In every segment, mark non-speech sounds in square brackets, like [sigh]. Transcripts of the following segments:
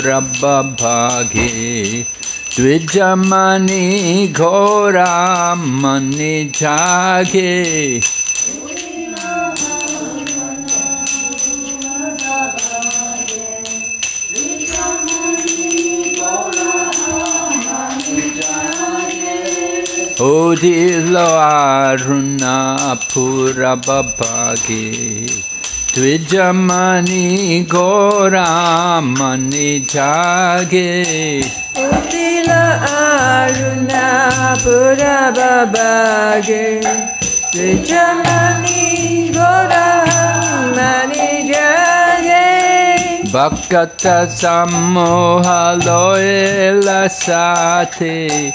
प्रभागे द्विजमनी घोरा मनि जागे। उदिलो आरुणा पूरा बबागे Dvijamani Goramani Jage Utila Aruna Purababage Dvijamani Goramani Jage Bhakkata Sammoha Loyala Sate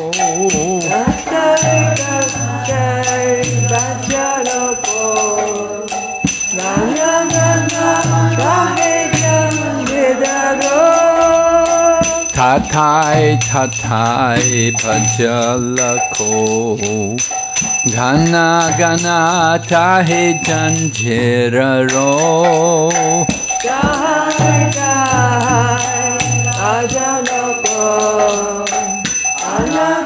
타타이 타타이 바절라코. 가나 가나 타해 잔제라로. 가이 가이 아자나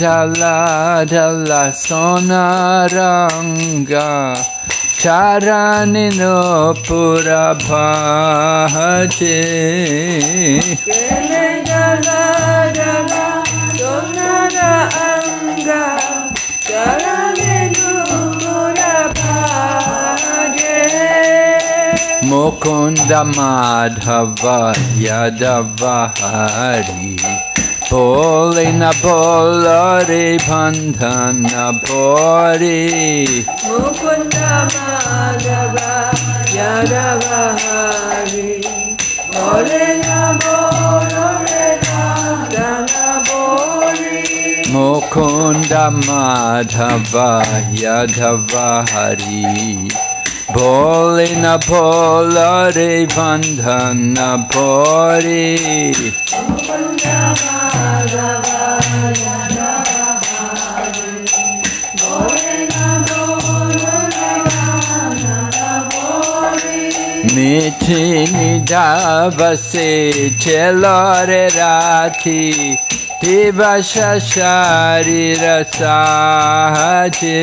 ढला ढला सोना रंगा चारानिनो पूरा भाजे। ढला ढला सोना रंगा Mukunda Madhava Yadava Hari Bole na bolare bandhana bore Mukunda Madhava Yadava Hari. Bole na Bole Dana Bori. Mukunda Madhava Yadava Hari. Bole na bolare bandhana Mukunda মিঠিনি যাবসে ছেলরে রাতি তিবস শারীর সাহজে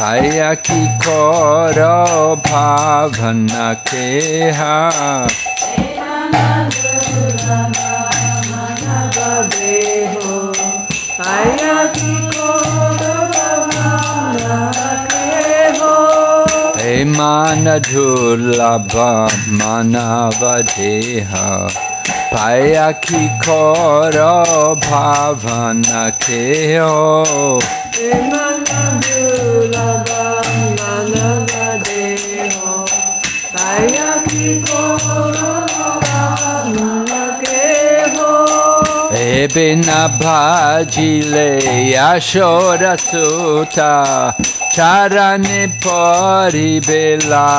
Bhaya ki koro bhavana keha Emanadulabha manavadeha पाया की खोर भावना বেনা ভাজিলে আসর সুতা চারণে পরিবেলা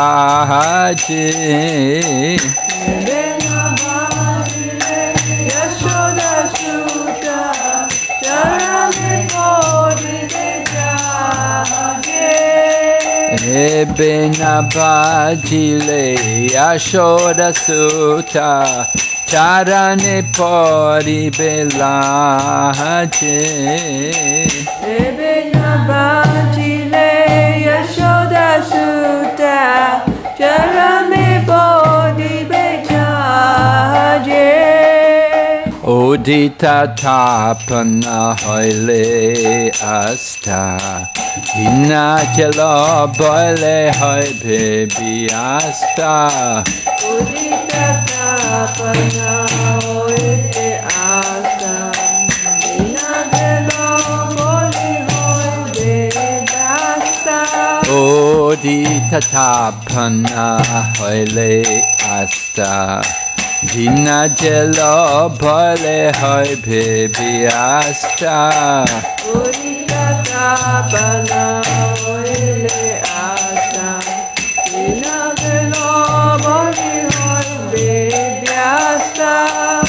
ভেবে না বাজিলে আসর সুতা চারণে পরিবে লাহাজে ভেবে না বাজিলে আসর সুতা চরণে পরিবে জাহাজে উদিতা থাপনা হইলে আস্থা Inaczelo bole hoj baby asta. Udita tapana oite asta. Inaczelo bole hoj baby asta. Udita tapana hojle asta. Inaczelo bole hoj baby asta. Udita tapana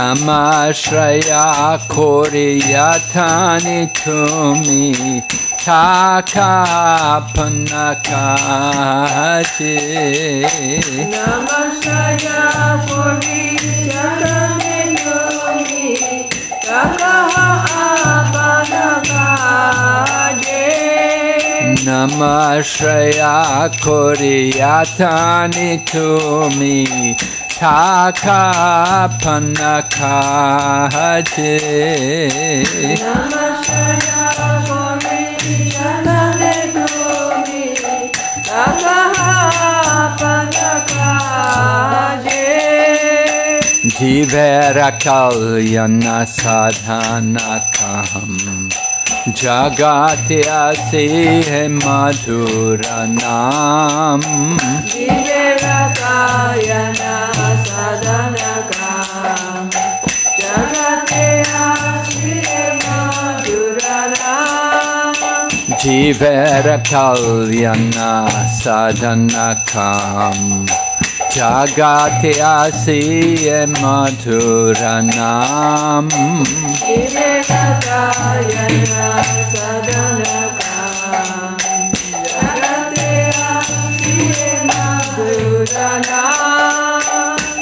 নমাশ্রয়া করিয়া থানি তুমি থাকা আপনা কাছে। নমাশ্রয়া করিয়া থানি তুমি থাকা আপনা কাছে। তুমি Shaka Panaka Hate Jivera Kalyana Sadhana Kaham जगाते आसे है मधुर नाम Nam Viverakayana Sadanaka Jagate Asriye Madhurana Jivera Kalyana Sadhana Kam Jagati Ase Madhura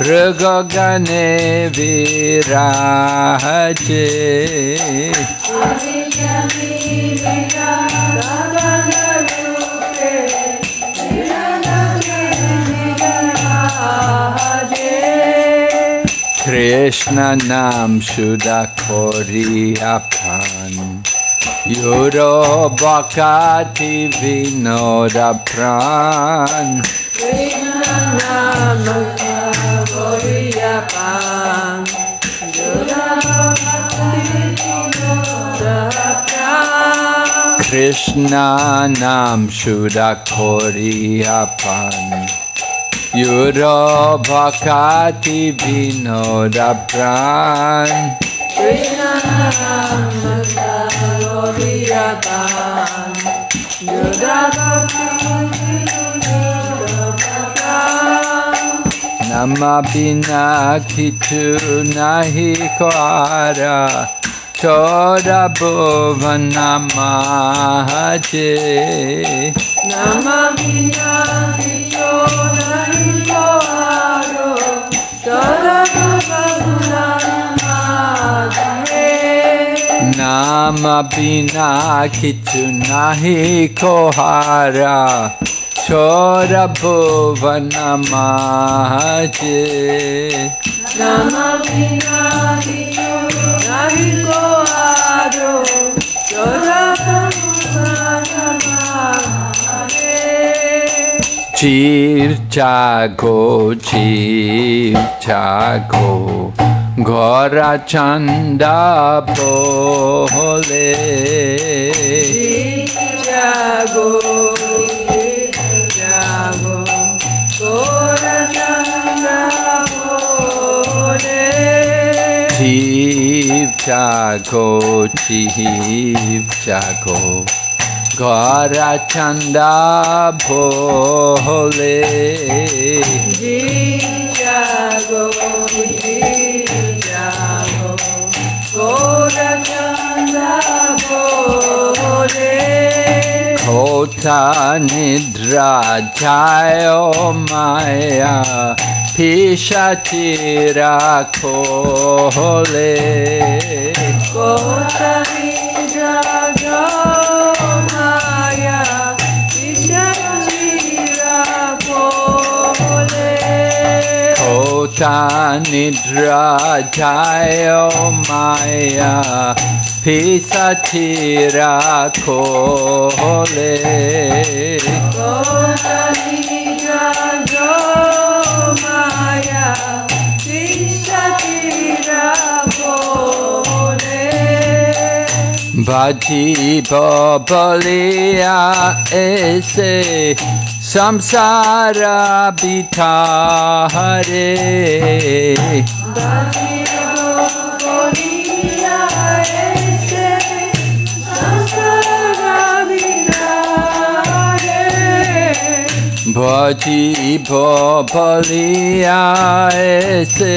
মৃগগণে বিরাজে Krishna নাম সুদা করিয়া ফান ইউরো বকাতি বিনোদ প্রাণ Krishna nam Sudakori apan Yuro Bhakati Vinoda Pran Krishna nam Sudakori apan Yuro Bhakati Vinoda Pran Nama bina kitu nahi Chodabhuvanamahache Namamina Vichodarimbaro Chodabhuvanamahache Namabina Kichunahi Kohara Chodabhuvanamahache Namabina Kichunahi Kohara Chirchago, chirchago, gora chanda bohole. Chirchago, ছিপ চাগো ছিপ চাগো গরা চন্দা ভোলে। জাগো জাগো গরা চন্দা ভোলে। খোতা নিদ্রা যায় মায়া। পিসাচিরা খোলে কোথায় Chanidra Jayo Maya Pisa Tira Kole Kole Bhaji Babaliya ese samsara bita hare. Bhaji Babaliya ese samsara bita hare. Bhaji Babaliya ese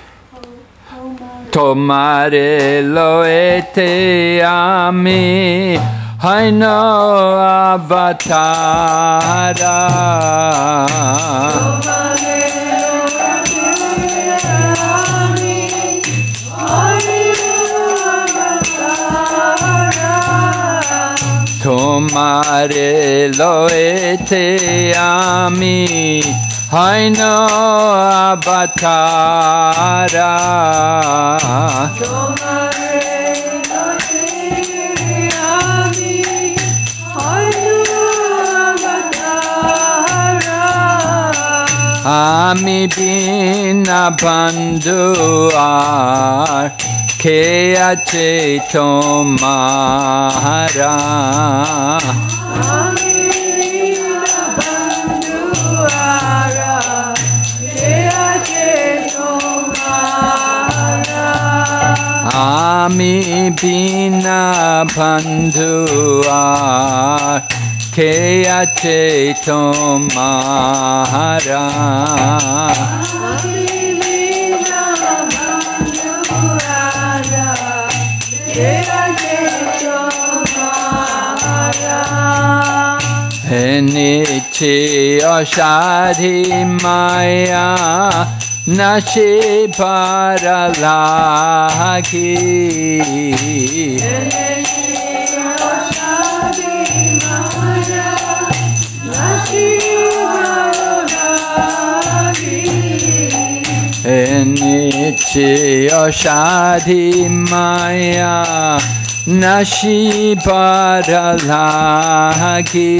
Tomare lo ete ami haino avatara. Tomare lo ete ami Haino avatara Tomare ate ami Haino avatara Ami bina bandhu ar কে আছে তোমারা আমি বিনা বন্ধুয়ার খে আছে তোমারা? নিচে অসাধি মায়া নাশে पर लागे নিচে অসাধি মায়া নাশি পার লাগে।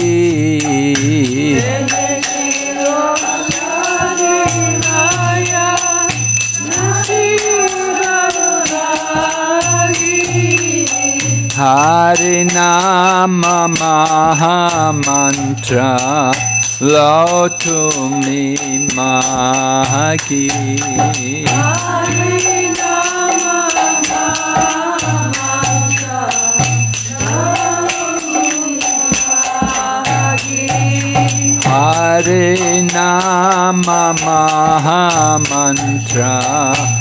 Harinama Mahamantra Lotumi Mahaki Hare Nama Maha Mantra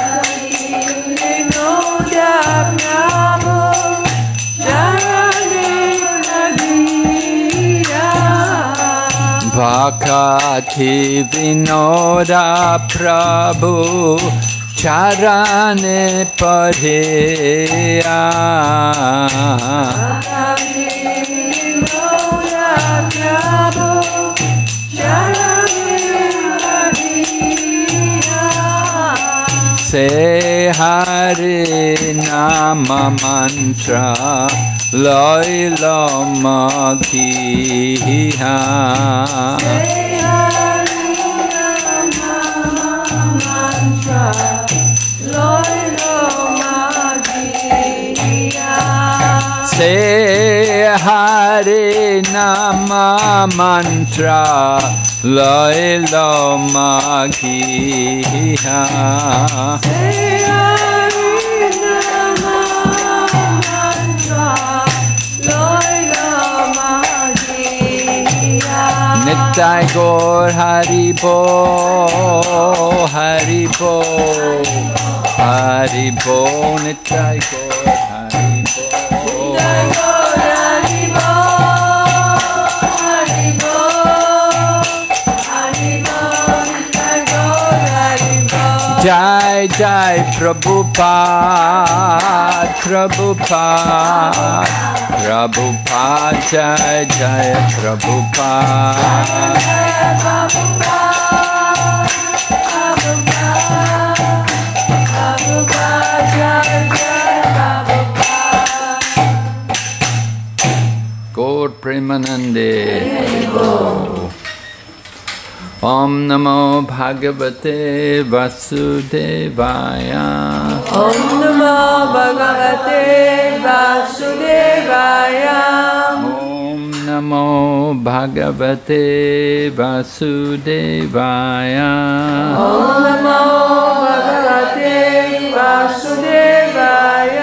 Bhakati Vinoda Prabhu Charane Padheya Se Hare Nama Mantra lối lo mò khi ha. Say Hare Nama Mantra. Lai Lama Kiha Say Hare Hari Bo Hari Bo Hari Bo Nittai Gaur Hari Bo Jai Jai Prabhupada Prabhupada Prabhupada जय जय Prabhupada Gaur Premanande. Hare ॐ नमो भगवते वसुदेवाय। ॐ नमो भगवते वासुदेवाय। ॐ नमो भगवते वासुदेवाय। ॐ नमो भगवते वासुदेवाय।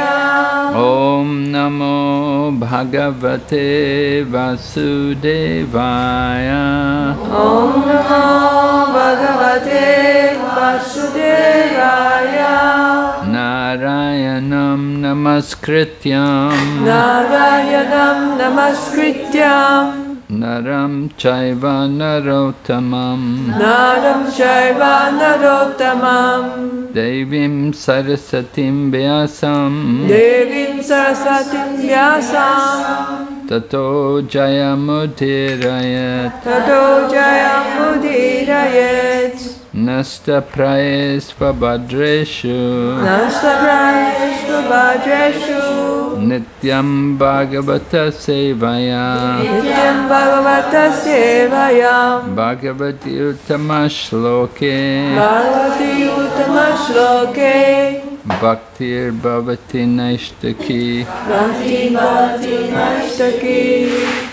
ॐ नमो भगवते वसुदेवाय। ओम नमो भगवते वसुदेवाय। नारायणं नमस्कृत्यं। नारायणं नमस्कृत्यं। Naram Chaiva Narottamam Naram Shaiva Narottamam Devim Sarasatim Vyasam Devim Sarasatim Vyasam Tato Jayamudirayat Tato Jayam Mudirayet Nasta Prayesvabhadreshu Nastabrayeshva Bhadreshu Nityam Bhagavata Sevaya Nityam Bhagavata Sevayam Bhagavati Uttama Shloke Bhagavati Uttama Shloke Bhaktir Bhavati Naishtaki Bhakti Bhakti Nashtaki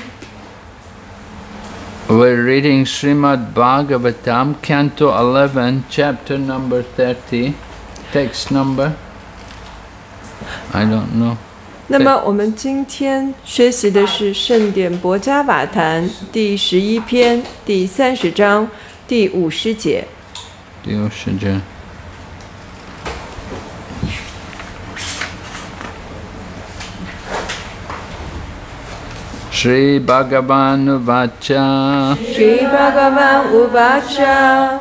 We're reading Srimad Bhagavatam, Canto 11, chapter number 30. Text number? I don't know. 那么我们今天学习的是圣典博伽瓦坛第十一篇第三十章第五十节。Diyoshaja. Shri Bhagavan Vacha Shri Bhagavan Uvacha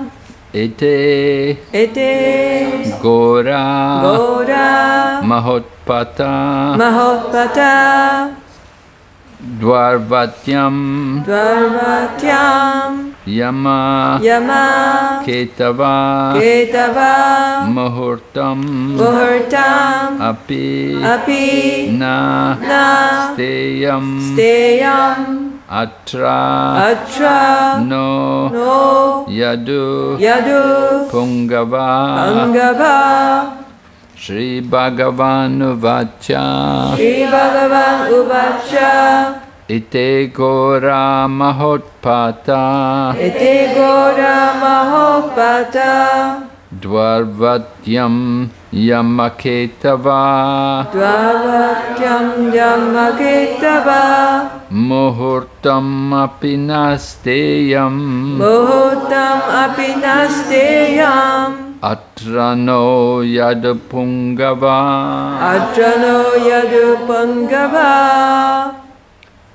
Ete Ete Gora Gora Mahotpata Mahotpata Dvarvatyam Dvarvatyam Yama Yama Ketava Ketava Muhurtam Muhurtam Api Api Na Na Steyam Steyam Atra Atra No No Yadu Yadu Pungava Angava Shri भगवानुवाच Shri भगवानुवाच एते गोरामहोत्पाता इते गोरा महोत्पाता द्रवत्यं यमकेतवात्यं यमकेतवा। मुहूर्तम् अपि न स्तेयम्। मुहूर्तम् अपि नस्तेयम् Atrano Yadupungava Atrano Yadupungava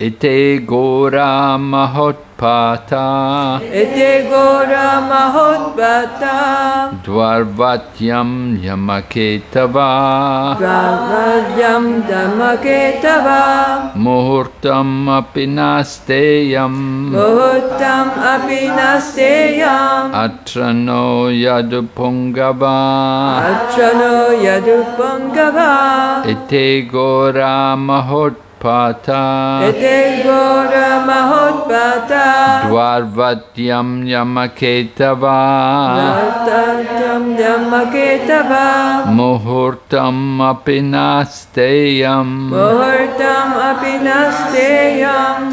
Ite Gora Mahotpata Ete Gora Mahotpata Dvarvatyam Yamaketava Dvavatyam Dhamaketava Muhurtam Apinasteyam Muhutam Apinasteyam Atrano Yadupungava Atrano Yadupangava Ite Gora Mahotpata Ete Gora Mahotpata Dvarvatyam Yamaketava Dvavatyam Dhamaketava Muhurtam Apinasteyam Muhurtam Apinasteyam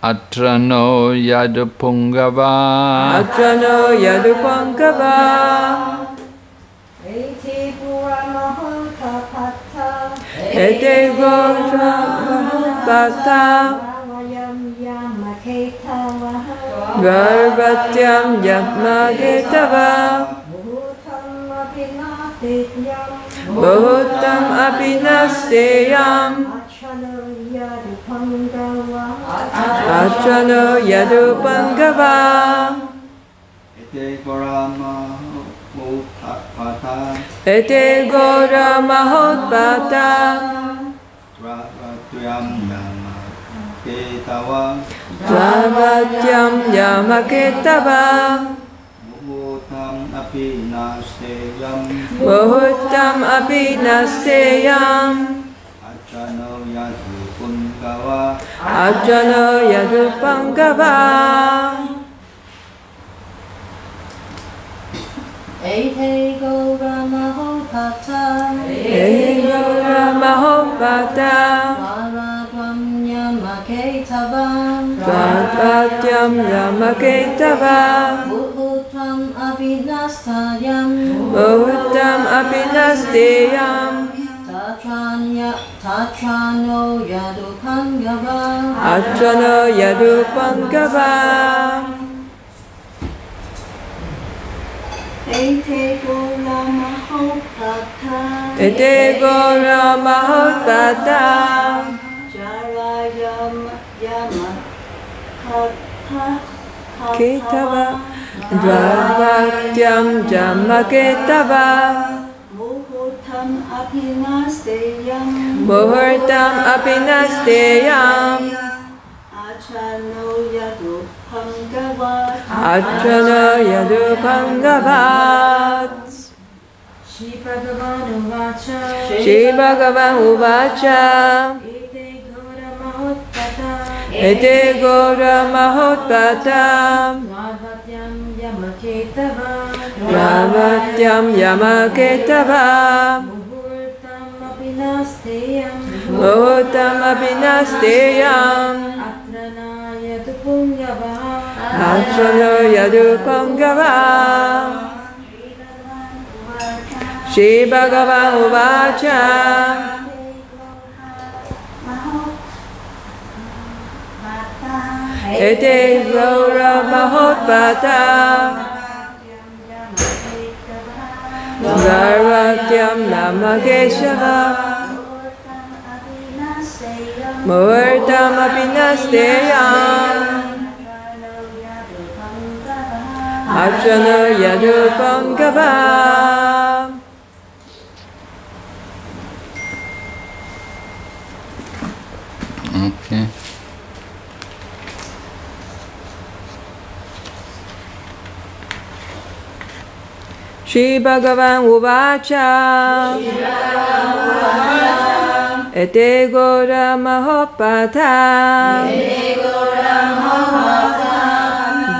Atrano Yadupungava Atrano Yadupangava thế tê vô ra bà ta Garvatyam Yatma Ketava Bhutam Apinasteyam Achano Yadupangava Ete Varama Ete Gora Mahotpata yama ketava. Vohutam api nasteyam Achano yadu pungava. Achano yadu Pungava Ete Gaurama Hopata Ete Gaurama Hopata Varadvam Yamaketavam Varadvam Yamaketavam Bhutram Abhinastayam. Bhutram Abhinastayam. Tatranya Tatrano Yadupangava Tatrano Yadupangava Ete Gora Mahopata Ete Gora Mahotpata Jara Yama Yama Ketava Dvavatyam Jamaketava Muhutam Apinasteyam Muhurtam Apinasteyam Achano Yadu Pangava Ajana Yadu Pangavat Shri Bhagavan Uvacha Shri Bhagavan Uvacha Ete Gora Mahotpata Ravatyam Yamaketava Ravatyam Yamaketava Muhurtam Apinasteyam Muhurtam Apinasteyam Atranaya Tupungavaha Ajana Yadu Pangava Shri Bhagavan Uvacha Ete Gaura Mahotpata Garvatyam Namakeshava Murtam Apinasteyam Atjana Yadupam Gabam. Okay. Shri Bhagavan Uvacha Ete Gora Mahopata Ete Gora Mahopata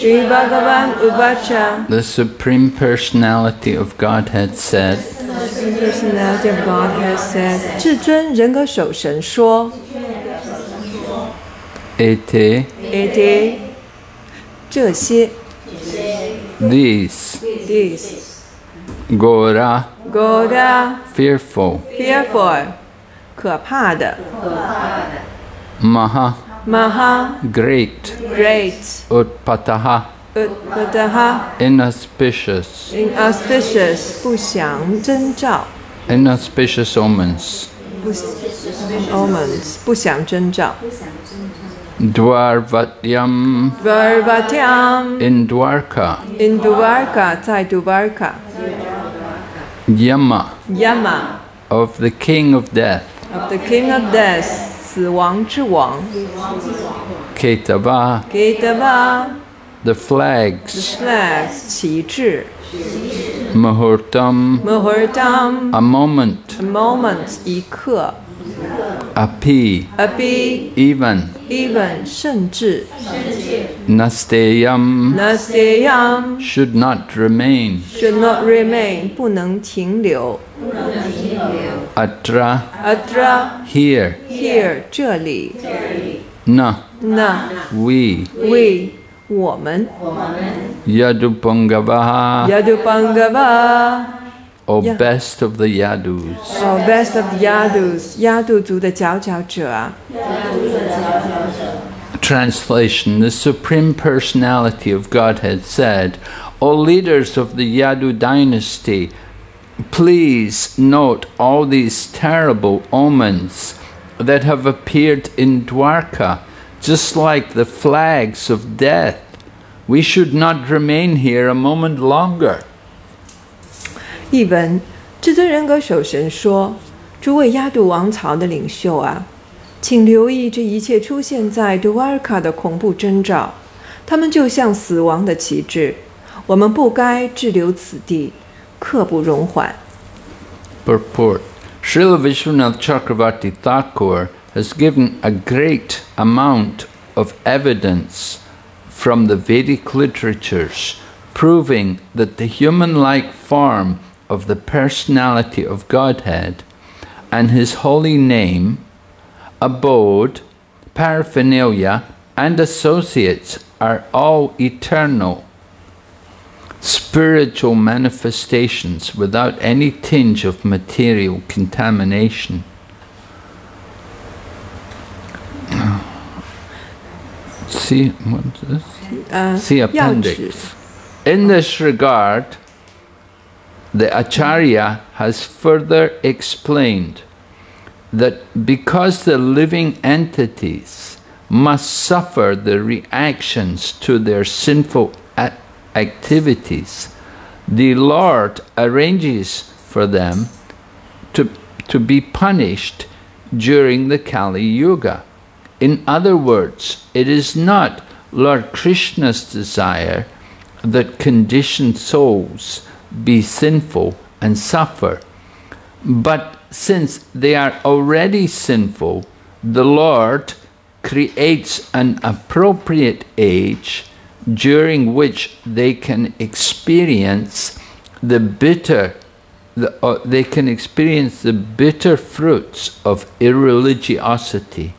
Shri Bhagavan Uvacha the Supreme Personality of Godhead said, Personality of God has said 至尊人格守神说 Ete, Ete 这些 these, This Gora, Goda fearful, Fearful 可怕的 Maha, Maha great, Great Utpataha, Utpataha inauspicious, Inauspicious 不祥征兆 inauspicious omens, 不 Omens 不祥征兆 Dwarvatyam Varvatyam in Dwarka, in Dvarka 在 Dvarka Yama Yama of the King of Death, of the King of Death 死亡之王 Ketava, Ketava the flags, flags 旗帜 Muhurtam, Muhurtam a moment, a moment 一刻 Api, Api even, even 甚至 Nasteyam Nasteyam should not remain, should not remain 不能停留 Atra, Atra here, here 这里 Na, 那 we, we 我们 Yadupangavaha, Yadupangava or Yeah. best of the Yadus. oh best of Yadus 亚度族的佼佼者啊 Translation The Supreme Personality of Godhead said, O leaders of the Yadu dynasty, please note all these terrible omens that have appeared in Dwarka, just like the flags of death. We should not remain here a moment longer. 译文：至尊人格守神说：“诸位亚度王朝的领袖啊，请留意这一切出现在杜瓦尔卡的恐怖征兆，他们就像死亡的旗帜，我们不该滞留此地，刻不容缓。” Purport Srila Vishwanath Chakravarti Thakur has given a great amount of evidence from the Vedic literatures proving that the human like form of the personality of Godhead and his holy name, abode, paraphernalia, and associates are all eternal, spiritual manifestations without any tinge of material contamination. See, what is this? Uh, See appendix. In this regard, the Acharya has further explained that because the living entities must suffer the reactions to their sinful activities, the Lord arranges for them to, to be punished during the Kali Yuga. In other words, it is not Lord Krishna's desire that conditioned souls be sinful and suffer. But since they are already sinful, the Lord creates an appropriate age during which they can experience the bitter the, uh, they can experience the bitter fruits of irreligiosity.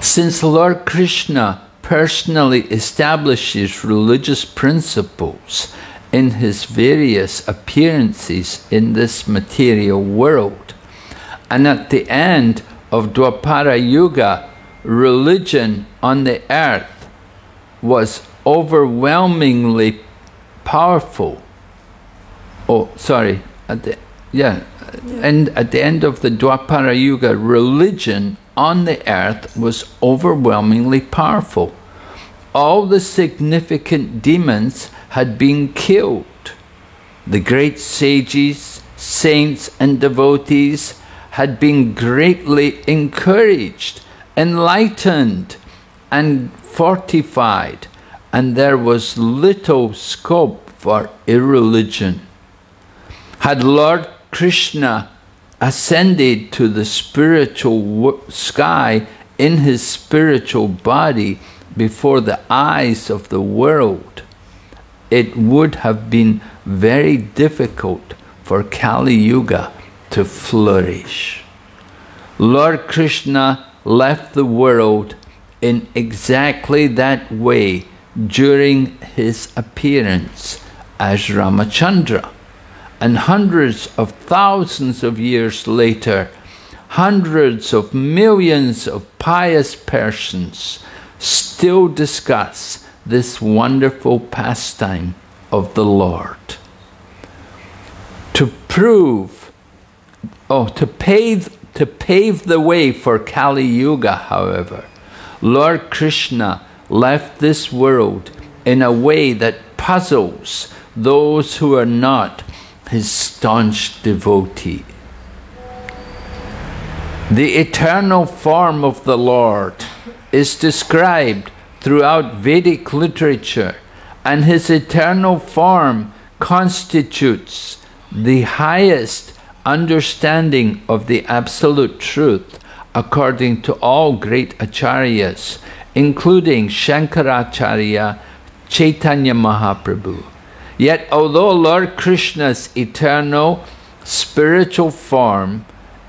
Since Lord Krishna personally establishes religious principles in his various appearances in this material world, and at the end of Dwapara Yuga, religion on the earth was overwhelmingly powerful. Oh, sorry, at the yeah, and at the end of the Dwapara Yuga, religion on the earth was overwhelmingly powerful. All the significant demons had been killed. The great sages, saints, and devotees had been greatly encouraged, enlightened, and fortified, and there was little scope for irreligion. Had Lord Krishna ascended to the spiritual sky in his spiritual body before the eyes of the world, it would have been very difficult for Kali Yuga to flourish. Lord Krishna left the world in exactly that way during his appearance as Ramachandra. And hundreds of thousands of years later, hundreds of millions of pious persons still discuss this wonderful pastime of the Lord. To prove, oh, to pave, to pave the way for Kali Yuga, however, Lord Krishna left this world in a way that puzzles those who are not his staunch devotee. The eternal form of the Lord is described throughout Vedic literature, and his eternal form constitutes the highest understanding of the absolute truth according to all great acharyas, including Shankaracharya, Chaitanya Mahaprabhu. Yet, although Lord Krishna's eternal spiritual form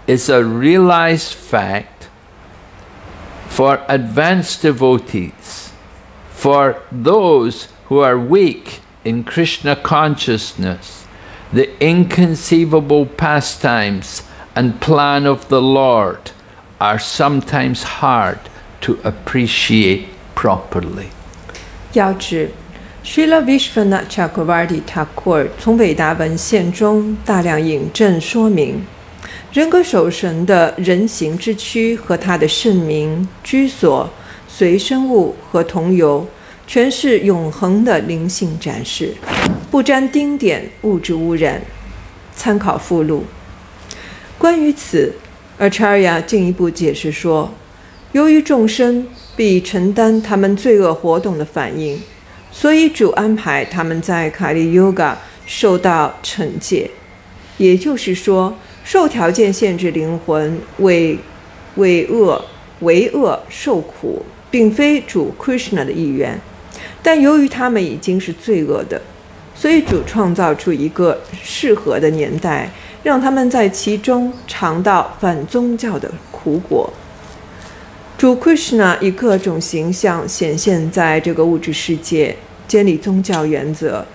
is a realized fact for advanced devotees, for those who are weak in Krishna consciousness, the inconceivable pastimes and plan of the Lord are sometimes hard to appreciate properly. 要旨 Srila Vishwanath Chakravarti Thakur 从伟大文献中大量引证说明， 人格守神的人形之躯和他的圣名、居所、随身物和同游，全是永恒的灵性展示，不沾丁点物质污染。参考附录。关于此，Acharya 进一步解释说，由于众生必承担他们罪恶活动的反应。所以主安排他们在卡利 Yoga 受到惩戒，也就是说，受条件限制灵魂为为恶为恶受苦，并非主 Krishna 的意愿。但由于他们已经是罪恶的，所以主创造出一个适合的年代，让他们在其中尝到反宗教的苦果。主 Krishna 以各种形象显现在这个物质世界，建立宗教原则。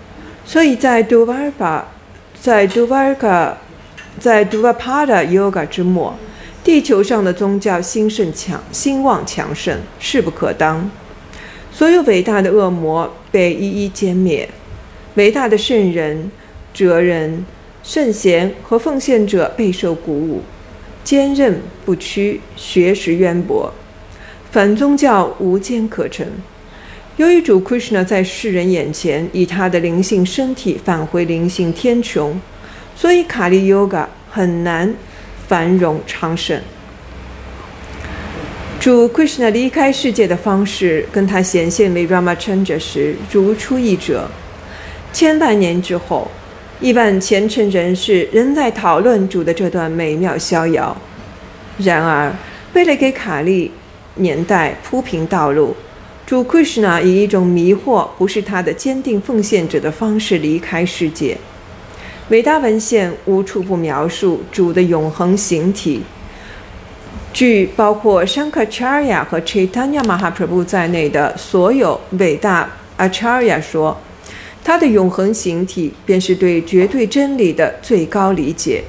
所以在 Dvarka，在 Dvarka，在 Dvapada Yoga 之末，地球上的宗教兴盛强、兴旺强盛，势不可当。所有伟大的恶魔被一一歼灭，伟大的圣人、哲人、圣贤和奉献者备受鼓舞，坚韧不屈，学识渊博。反宗教无坚可陈。由于主 Krishna 在世人眼前以他的灵性身体返回灵性天穹，所以卡利 Yoga 很难繁荣昌盛。主 Krishna 离开世界的方式，跟他显现为 Ramachandra 时如出一辙。千百年之后，亿万虔诚人士仍在讨论主的这段美妙逍遥。然而，为了给卡利年代铺平道路，主 Krishna 以一种迷惑不是他的坚定奉献者的方式离开世界。伟大文献无处不描述主的永恒形体。据包括 Shankaracharya 和 Chaitanya Mahaprabhu 在内的所有伟大 Acharya 说，他的永恒形体便是对绝对真理的最高理解。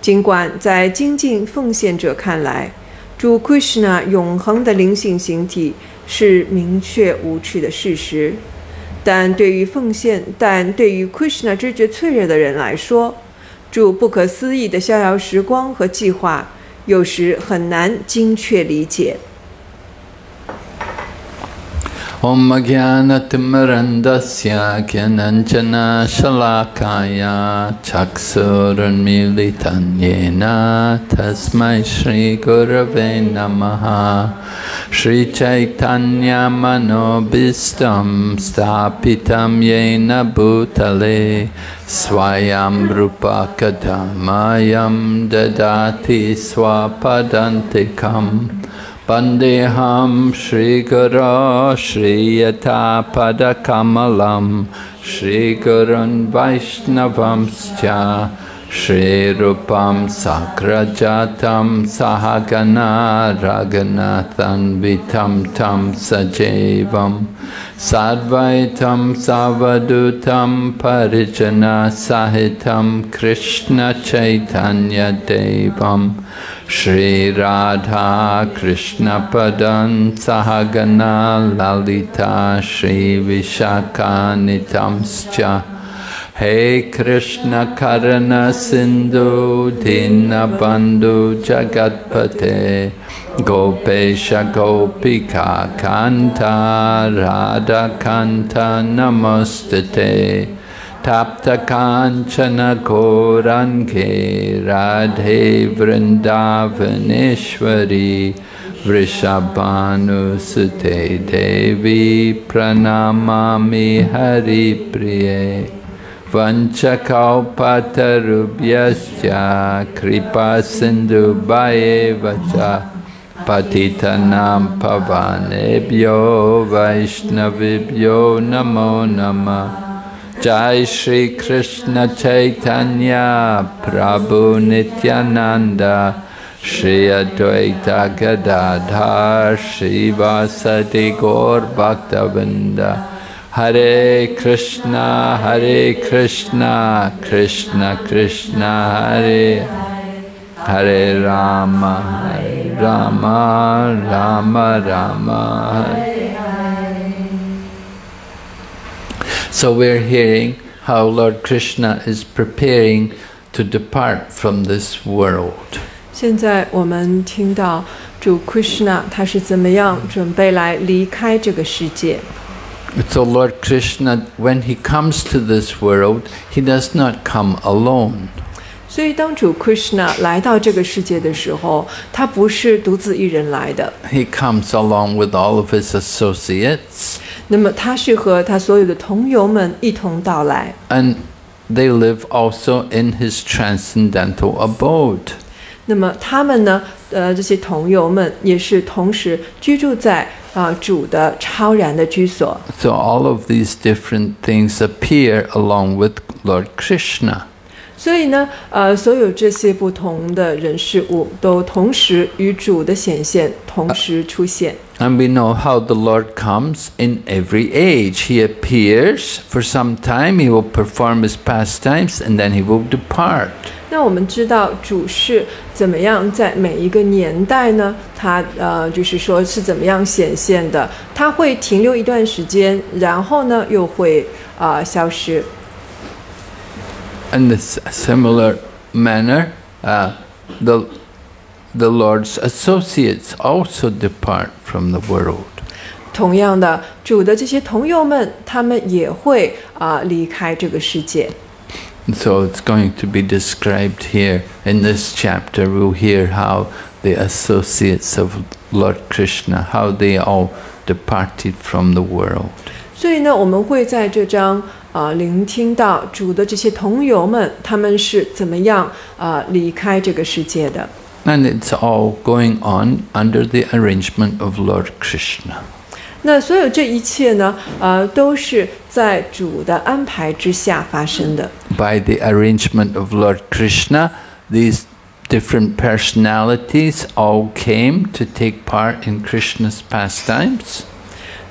尽管在精进奉献者看来，主 Krishna 永恒的灵性形体是明确无趣的事实，但对于奉献，但对于 Krishna 知觉脆弱的人来说，注不可思议的逍遥时光和计划有时很难精确理解。ॐ ज्ञानतिमरन्दस्य ज्ञानञ्जनशलाकाया चक्षुरुन्मीलितं येन तस्मै श्रीगुरवे नमः श्रीचैतन्यमनोभीष्टं स्थापितं येन भूतले स्वयं रूपकथमयं ददाति स्वपदन्तिकम् Bandeham Shri Guru Shri Yata Padakamalam Shri Gurun Vaishnavamscha Shri Rupam Sakrajatam Sahagana Raganathan Vitam Tam Sajevam Sadvaitam Savadutam Parijana Sahitam Krishna Chaitanya Devam Shri Radha Krishna Padan Sahagana Lalita Shri Vishaka Nitamscha Hey Krishna Karana Sindhu Dina Bandhu Jagatpate Gopesha Gopika Kanta Radha Kanta Namostate Tapta Kanchana Koranke Radhe Vrindavaneshwari Vrishabhanu Sute Devi Pranamami Hari Priye Vanchakalpatarubhyascha Kripa Sindhu Bhayevacha Patitanam Pavanebhyo Vaishnavibhyo Namo Namah Jai Shri Krishna Chaitanya Prabhu Nityananda Shri Advaita Gadadhar Shri Vasati Gaur Bhaktavinda Hare Krishna Hare Krishna Krishna Krishna Hare Hare Rama Hare Rama Rama Rama Hare So we're hearing how Lord Krishna is preparing to depart from this world. 现在我们听到主 Krishna 他是怎么样准备来离开这个世界。 So Lord Krishna, when he comes to this world, he does not come alone. 所以，当主 Krishna 来到这个世界的时候，他不是独自一人来的。 He comes along with all of his associates, 那么，他是和他所有的同游们一同到来， and they live also in his transcendental abode. 那么他们呢？呃，这些同游们也是同时居住在 啊、主的超然的居所。 So all of these different things appear along with Lord Krishna. 所以呢，呃，所有这些不同的人事物都同时与主的显现同时出现。 And we know how the Lord comes in every age. He appears for some time, he will perform his pastimes, and then he will depart. 那我们知道主是怎么样在每一个年代呢？他呃，就是说是怎么样显现的？他会停留一段时间，然后呢又会啊、呃消失。 In this similar manner, uh, the, the Lord's associates also depart from the world. 同样的，主的这些同友们，他们也会啊、离开这个世界。 And so it's going to be described here in this chapter. We'll hear how the associates of Lord Krishna, how they all departed from the world. 所以呢，我们会在这章 啊、呃聆听到主的这些同友们，他们是怎么样啊、呃离开这个世界的。 And it's all going on under the arrangement of Lord Krishna. 那所有这一切呢，呃，都是在主的安排之下发生的。 By the arrangement of Lord Krishna, these different personalities all came to take part in Krishna's pastimes.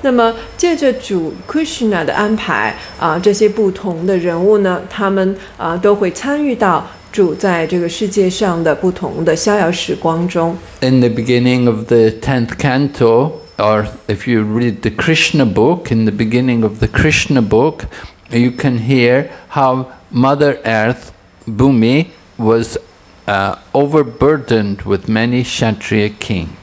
那么，借着主 Krishna 的安排啊、这些不同的人物呢，他们啊、都会参与到主在这个世界上的不同的逍遥时光中。 In the beginning of the 10th canto, or if you read the Krishna book, in the beginning of the Krishna book, you can hear how Mother Earth, Bhumi, was uh, overburdened with many Kshatriya kings.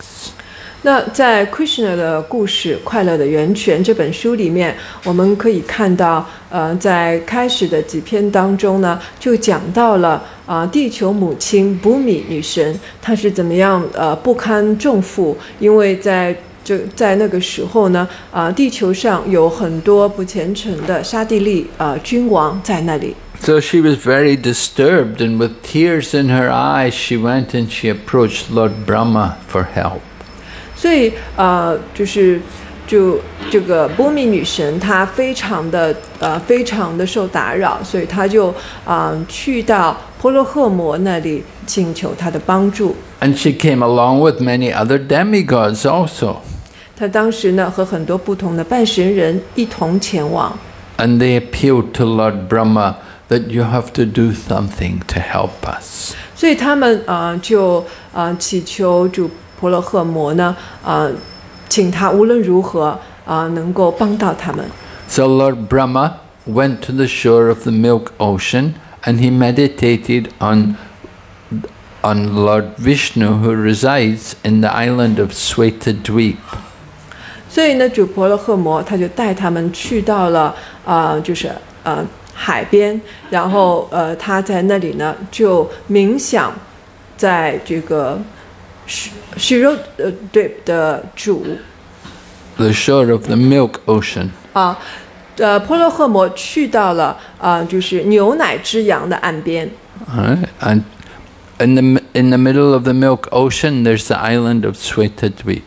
那在 Krishna 的故事《快乐的源泉》这本书里面，我们可以看到，呃，在开始的几篇当中呢，就讲到了啊、地球母亲布米女神，她是怎么样呃不堪重负，因为在这在那个时候呢，啊、地球上有很多不虔诚的沙地利啊君王在那里。 So she was very disturbed, and with tears in her eyes, she went and she approached Lord Brahma for help. 所以呃，就是就这个波米女神，她非常的呃非常的受打扰，所以她就啊、去到婆罗赫摩那里请求他的帮助。And she came along with many other demigods also. 她当时呢和很多不同的半神人一同前往，And they appealed to Lord Brahma that you have to do something to help us. 所以他们啊、就啊、祈求主婆罗赫摩呢啊、请他无论如何啊、能够帮到他们。So Lord Brahma went to the shore of the Milk Ocean and he meditated on, on Lord Vishnu who resides in the island of Swetadweep. 所以呢，主婆罗赫摩他就带他们去到了啊、呃就是呃海边，然后呃他在那里呢就冥想，在这个 虚虚肉呃对的主 The shore of the Milk Ocean. 啊呃婆罗赫摩去到了啊、就是牛奶之洋的岸边， Alright, And in the, mi- in the middle of the Milk Ocean, there's the island of Swetadweep.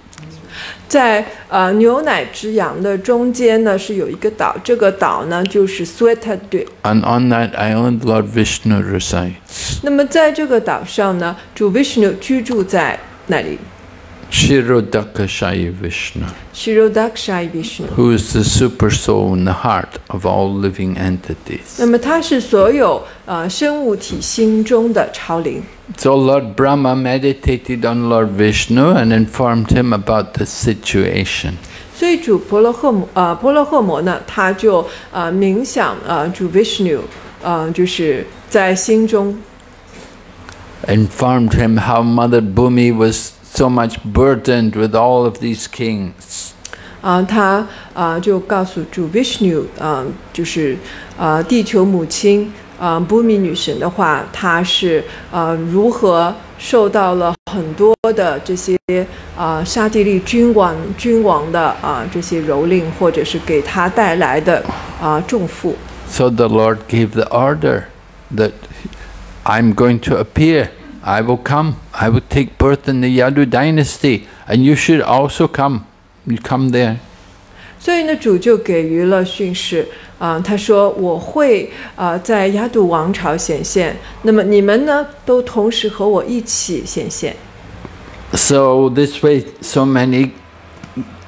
在呃牛奶之洋的中间呢是有一个岛，这个岛呢就是 s w e t a d 对。 And on that island, Lord Vishnu resides. 那么在这个岛上呢，主 Vishnu 居住在 Patnari. Vishnu. Kshirodakashayi Vishnu. Who is the super soul in the heart of all living entities. 那么他是所有呃生物体心中的超灵。So uh, Lord Brahma meditated on Lord Vishnu and informed him about the situation. 所以主婆罗赫摩呃婆罗赫摩呢，他就呃冥想呃主 uh, Vishnu，呃就是在心中 Informed him how Mother Bhumi was so much burdened with all of these kings. 啊、他啊、就告诉主 Vishnu 啊、就是啊、地球母亲啊、布米女神的话，她是呃如何受到了很多的这些啊、沙地利君王君王的啊、这些蹂躏，或者是给她带来的啊、重负。 So the Lord gave the order that I'm going to appear. I will come. I will take birth in the Yadu dynasty, and you should also come. you come there. 所以呢，主就给予了训示啊、他说我会啊、在亚杜王朝显现，那么你们呢都同时和我一起显现。 So this way, so many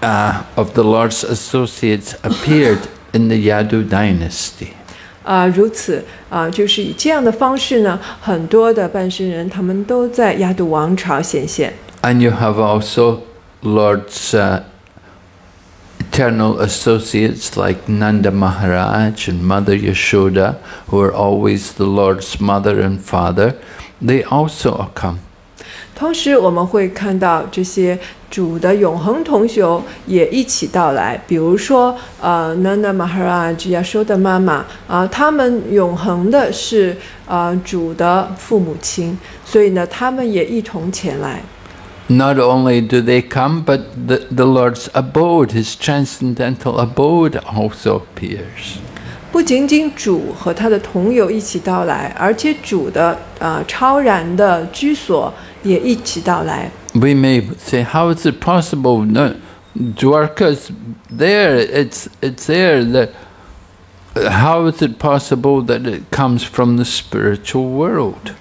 uh, of the Lord's associates appeared in the Yadu dynasty. 啊、如此啊、就是以这样的方式呢，很多的半神人他们都在亚杜王朝显现。 And you have also Lord's uh, eternal associates like Nanda Maharaj and Mother Yashoda, who are always the Lord's mother and father. They also come. 同时，我们会看到这些主的永恒同修也一起到来，比如说，呃，Nanda Maharaj 亚说的妈妈啊、他们永恒的是呃主的父母亲，所以呢，他们也一同前来。Not only do they come, but the, the Lord's abode, his transcendental abode, also appears. 不仅仅主和他的同友一起到来，而且主的呃超然的居所也一起到来。 We may say, how is it possible? No, Dwarka's there. It's it's there. That how is it possible that it comes from the spiritual world?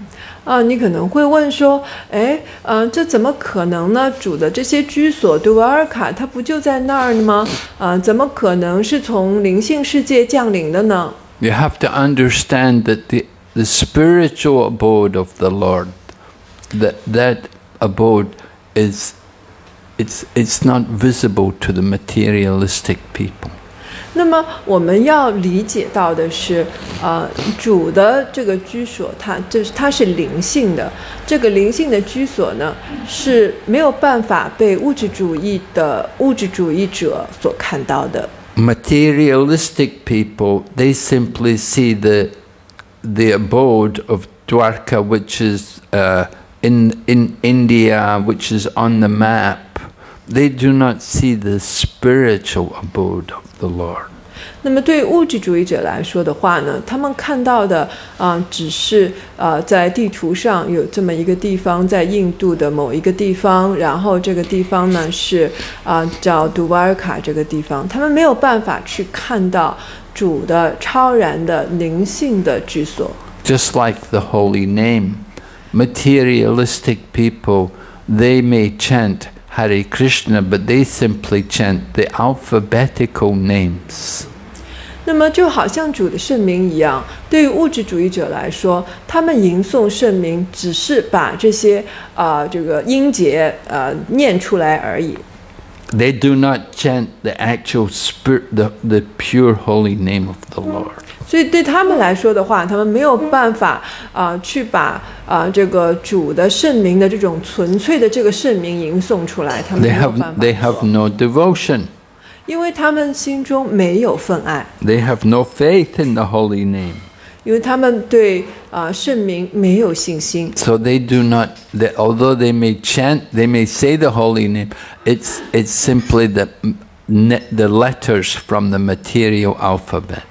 啊，你可能会问说，哎，呃，这怎么可能呢？主的这些居所，杜瓦尔卡，它不就在那儿吗？啊，怎么可能是从灵性世界降临的呢？ You have to understand that the the spiritual abode of the Lord, that that abode is, it's it's not visible to the materialistic people. 那么我们要理解到的是，呃，主的这个居所，它这是它是灵性的，这个灵性的居所呢是没有办法被物质主义的物质主义者所看到的。 materialistic people they simply see the the abode of Dwarka which is uh, in in India which is on the map they do not see the spiritual abode of the Lord 那么对物质主义者来说的话呢，他们看到的啊、只是呃在地图上有这么一个地方，在印度的某一个地方，然后这个地方呢是啊、叫杜瓦尔卡这个地方，他们没有办法去看到主的超然的灵性的居所。 just like the holy name materialistic people they may chant Hare Krishna but they simply chant the alphabetical names 那么就好像主的圣名一样，对于物质主义者来说，他们吟诵圣名只是把这些啊、这个音节呃念出来而已。 They do not chant the actual spirit, the, the pure holy name of the Lord. 所以对他们来说的话，他们没有办法啊、去把啊、这个主的圣名的这种纯粹的这个圣名吟诵出来，他们 They 没有 have, 办法 they have 做 no devotion. 因为他们心中没有愤爱， They have no faith in the holy name. 因为他们对啊、圣名没有信心， So they do not, they, although they may chant, they may say the holy name, it's, it's simply the, ne- the letters from the material alphabet.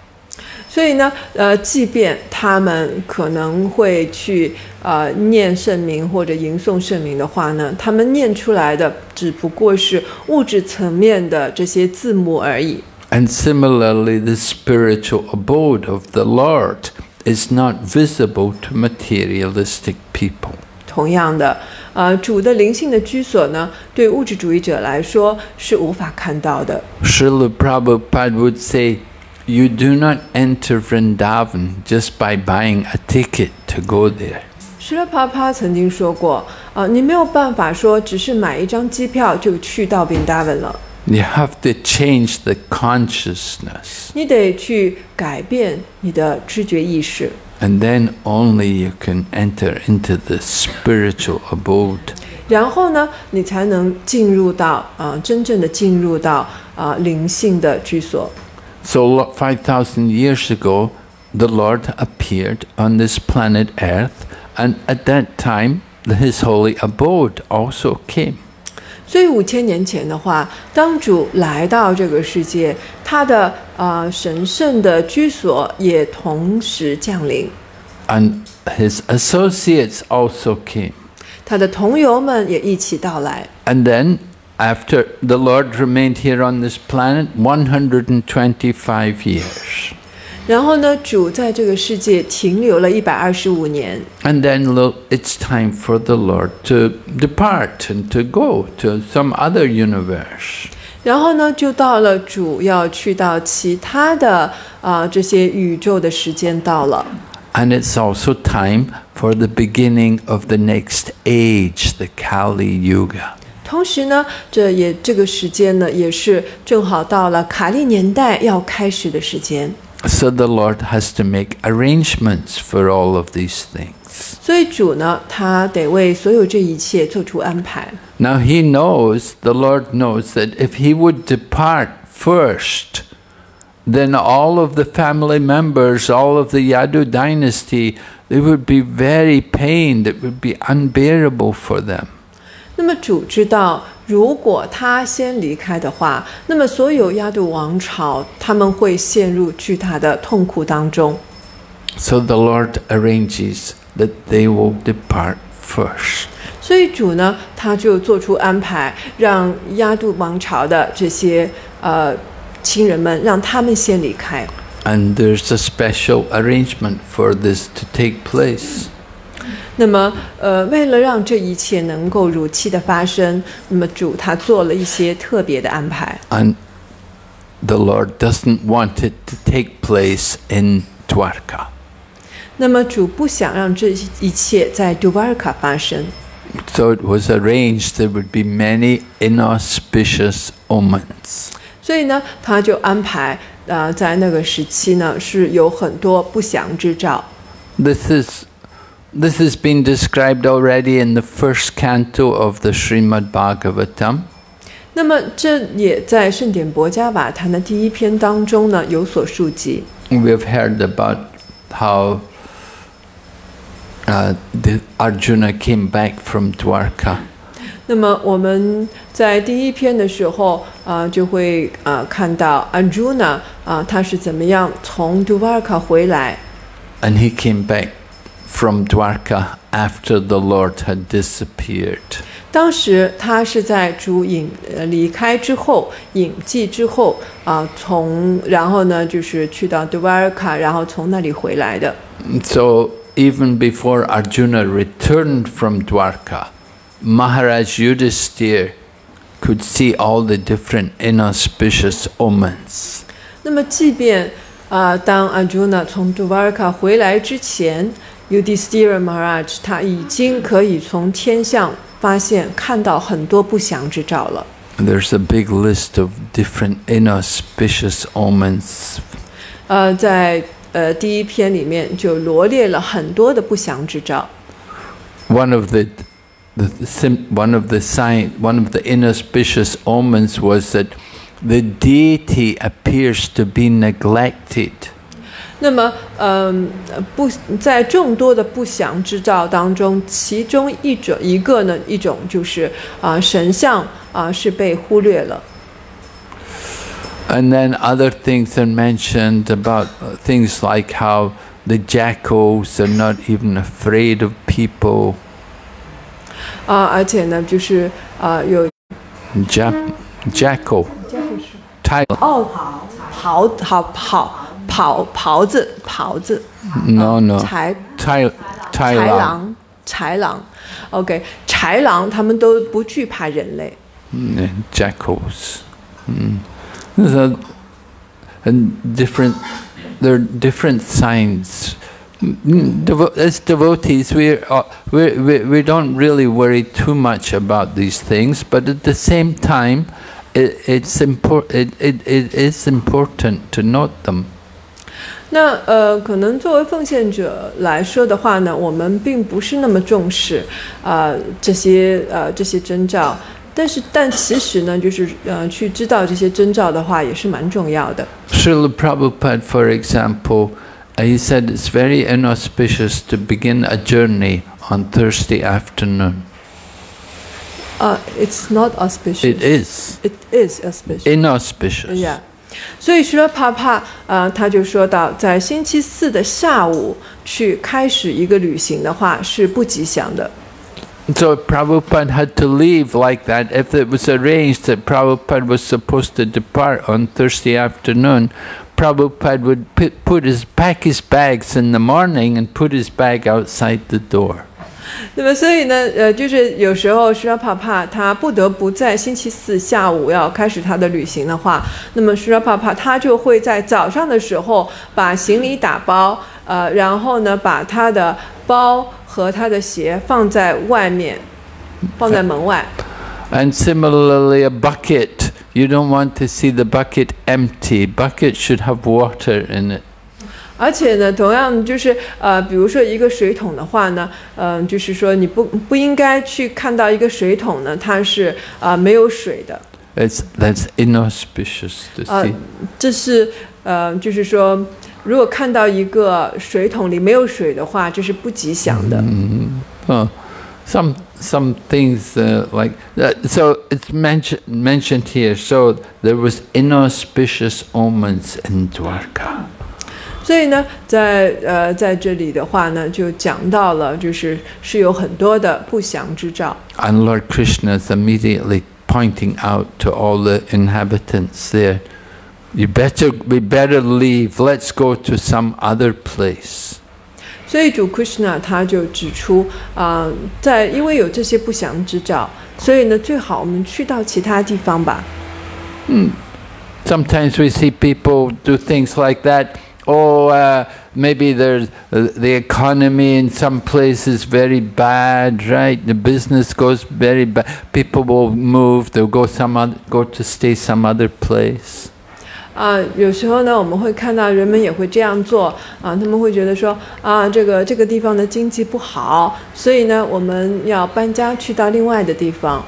所以呢，呃，即便他们可能会去呃念圣名或者吟诵圣名的话呢，他们念出来的只不过是物质层面的这些字母而已。And similarly, the spiritual abode of the Lord is not visible to materialistic people. 同样的，呃，主的灵性的居所呢，对物质主义者来说是无法看到的。Srila Prabhupada would say, You do not enter Vrindavan just by buying a ticket to go there. 施勒帕帕曾经说过，呃，你没有办法说只是买一张机票就去到宾达文了， You have to change the consciousness, 你得去改变你的知觉意识， and then only you can enter into the spiritual abode. 然后呢，你才能进入到啊、呃真正的进入到啊、呃灵性的居所。 So, lo- 5,000 years ago, the Lord appeared on this planet Earth, and at that time, his holy abode also came. 所以五千年前的话，当主来到这个世界，他的呃神圣的居所也同时降临， And his associates also came. 他的同游们也一起到来。 And then after the Lord remained here on this planet 125 years. 然后呢，主在这个世界停留了一百二十五年， And then look, it's time for the Lord to depart and to go to some other universe. 然后呢，就到了主要去到其他的啊、这些宇宙的时间到了。 And it's also time for the beginning of the next age, the Kali Yuga. 同时呢，这也这个时间呢，也是正好到了卡利年代要开始的时间。 So the Lord has to make arrangements for all of these things. 所以主呢，他得为所有这一切做出安排。 Now he knows, the Lord knows that if he would depart first, then all of the family members, all of the Yadu dynasty, they would be very pained. It would be unbearable for them. 那么主知道，如果他先离开的话，那么所有亚度王朝他们会陷入巨大的痛苦当中。So the Lord arranges that they will depart first. 所以主呢，他就做出安排，让亚度王朝的这些呃亲人们，让他们先离开。And there's a special arrangement for this to take place. 那么，呃，为了让这一切能够如期的发生，那么主他做了一些特别的安排。And the Lord doesn't want it to take place in Dwarka. 那么主不想让这一切在杜巴尔卡发生，So it was arranged there would be many inauspicious omens. 所以呢，他就安排，呃，在那个时期呢，是有很多不祥之兆。This is this has been described already in the first canto of the Srimad Bhagavatam. 那么这也在圣典博迦瓦坛的第一篇当中呢有所述及。 We've heard about how uh, the Arjuna came back from Dwarka. 那么我们在第一篇的时候，啊、就会啊、看到 Arjuna 啊、他是怎么样从 d u v a r k a 回来， And he came back from Dwarka after the Lord had disappeared. 当时他是在主隐呃离开之后，隐迹之后啊、从然后呢就是去到 d u v a r k a 然后从那里回来的。 So even before Arjuna returned from Dwarka, Maharaj Yudhisthira could see all the different inauspicious omens. 那么即便啊、当 Arjuna 从 d u v a r k a 回来之前 ，Yudhisthira Maharaj 他已经可以从天象发现看到很多不祥之兆了。 There's a big list of different inauspicious omens. 呃，在呃第一篇里面就罗列了很多的不祥之兆。 One of the, the, the sim, one of the sign, one of the inauspicious omens was that the deity appears to be neglected. 那么，嗯、呃不在众多的不祥之兆当中，其中一种一个呢，一种就是啊、神像啊、是被忽略了。And then other things are mentioned about uh, things like how the jackals are not even afraid of people. 啊、而且呢，就是啊、有 jack jackal. Ty- 哦，好好袍袍袍子袍子 no, no. 豺 Ty- 豺 Thailand. 狼豺狼，OK，豺狼他们都不惧怕人类。 Mm, jackals. Mm. There's a, and different, there are different signs. Mm, devo- as devotees, we uh, we we we don't really worry too much about these things, but at the same time, it, it's important. It, it, it is important to note them. 那呃，可能作为奉献者来说的话呢，我们并不是那么重视啊、这些呃这些征兆，但是但其实呢，就是呃去知道这些征兆的话，也是蛮重要的。 Srila Prabhupada, for example, uh, he said it's very inauspicious to begin a journey on Thursday afternoon. 啊、i t s not auspicious. It is It is auspicious. inauspicious. Yeah. 所以，除了帕帕，呃，他就说到，在星期四的下午去开始一个旅行的话是不吉祥的。 So Prabhupada had to leave like that. If it was arranged that Prabhupada was supposed to depart on Thursday afternoon, Prabhupada would put, put his pack his bags in the morning and put his bag outside the door. [laughs] 那么，所以呢，呃，就是有时候施拉帕帕他不得不在星期四下午要开始他的旅行的话，那么施拉帕帕他就会在早上的时候把行李打包，呃，然后呢，把他的包和他的鞋放在外面，放在门外。And similarly, a bucket. You don't want to see the bucket empty. Bucket should have water in it. 而且呢，同样就是呃，比如说一个水桶的话呢，嗯、就是说你不不应该去看到一个水桶呢，它是啊、呃没有水的，It's that's inauspicious to 呃 see.，这是呃，就是说，如果看到一个水桶里没有水的话，这是不吉祥的。Oh, some some things uh, like that. So it's mentioned mentioned here. So there was inauspicious omens in Dwarka. 所以呢，在呃在这里的话呢，就讲到了，就是是有很多的不祥之兆。And Lord Krishna is immediately pointing out to all the inhabitants there, you better we better leave. Let's go to some other place. 所以主 Krishna 他就指出啊、在因为有这些不祥之兆，所以呢，最好我们去到其他地方吧。嗯 Sometimes we see people do things like that. Oh, uh, maybe there's uh, the economy in some places very bad, right? The business goes very bad. People will move. They'll go some other, go to stay some other place. 啊、有时候呢，我们会看到人们也会这样做啊，他们会觉得说啊，这个这个地方的经济不好，所以呢，我们要搬家去到另外的地方。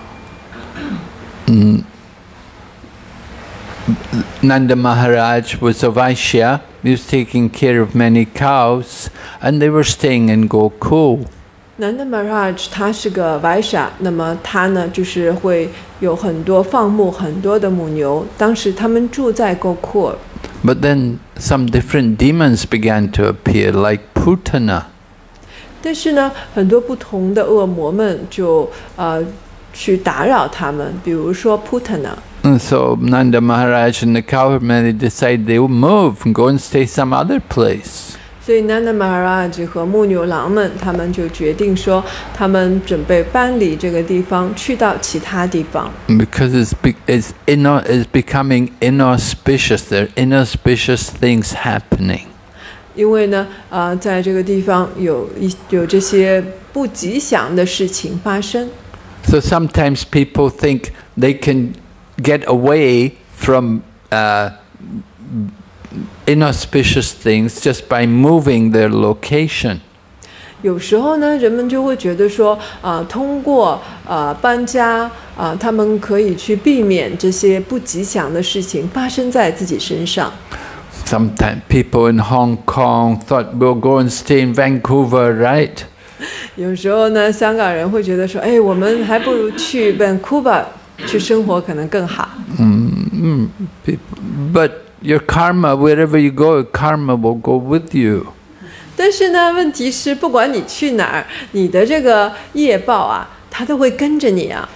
Nanda Maharaj was a Vaishya. He was taking care of many cows, and they were staying in Gokul. 南的 Maharaj 他是个 Vaishya，那么他呢就是会有很多放牧很多的母牛。当时他们住在 Gokul， But then some different demons began to appear, like Putana. 但是呢，很多不同的恶魔们就呃去打扰他们，比如说 Putana。 And so Nanda Maharaj and the cowhermen they decide they will move and go and stay some other place. 所以 Nanda Maharaj 和牧牛郎们，他们就决定说，他们准备搬离这个地方，去到其他地方， Because it's, be, it's, inau, it's becoming inauspicious. There are inauspicious things happening. 因为呢，呃，在这个地方有一有这些不吉祥的事情发生。 So sometimes people think they can get away from uh, inauspicious things just by moving their location. 有时候呢，人们就会觉得说，啊、通过呃搬家啊、他们可以去避免这些不吉祥的事情发生在自己身上。 Sometimes people in Hong Kong thought we'll go and stay in Vancouver, right? 有时候呢，香港人会觉得说，哎，我们还不如去 Vancouver 去生活可能更好。 People, but your karma, wherever you go, karma will go with you. 但是呢，问题是，不管你去哪儿，你的这个业报啊，它都会跟着你啊。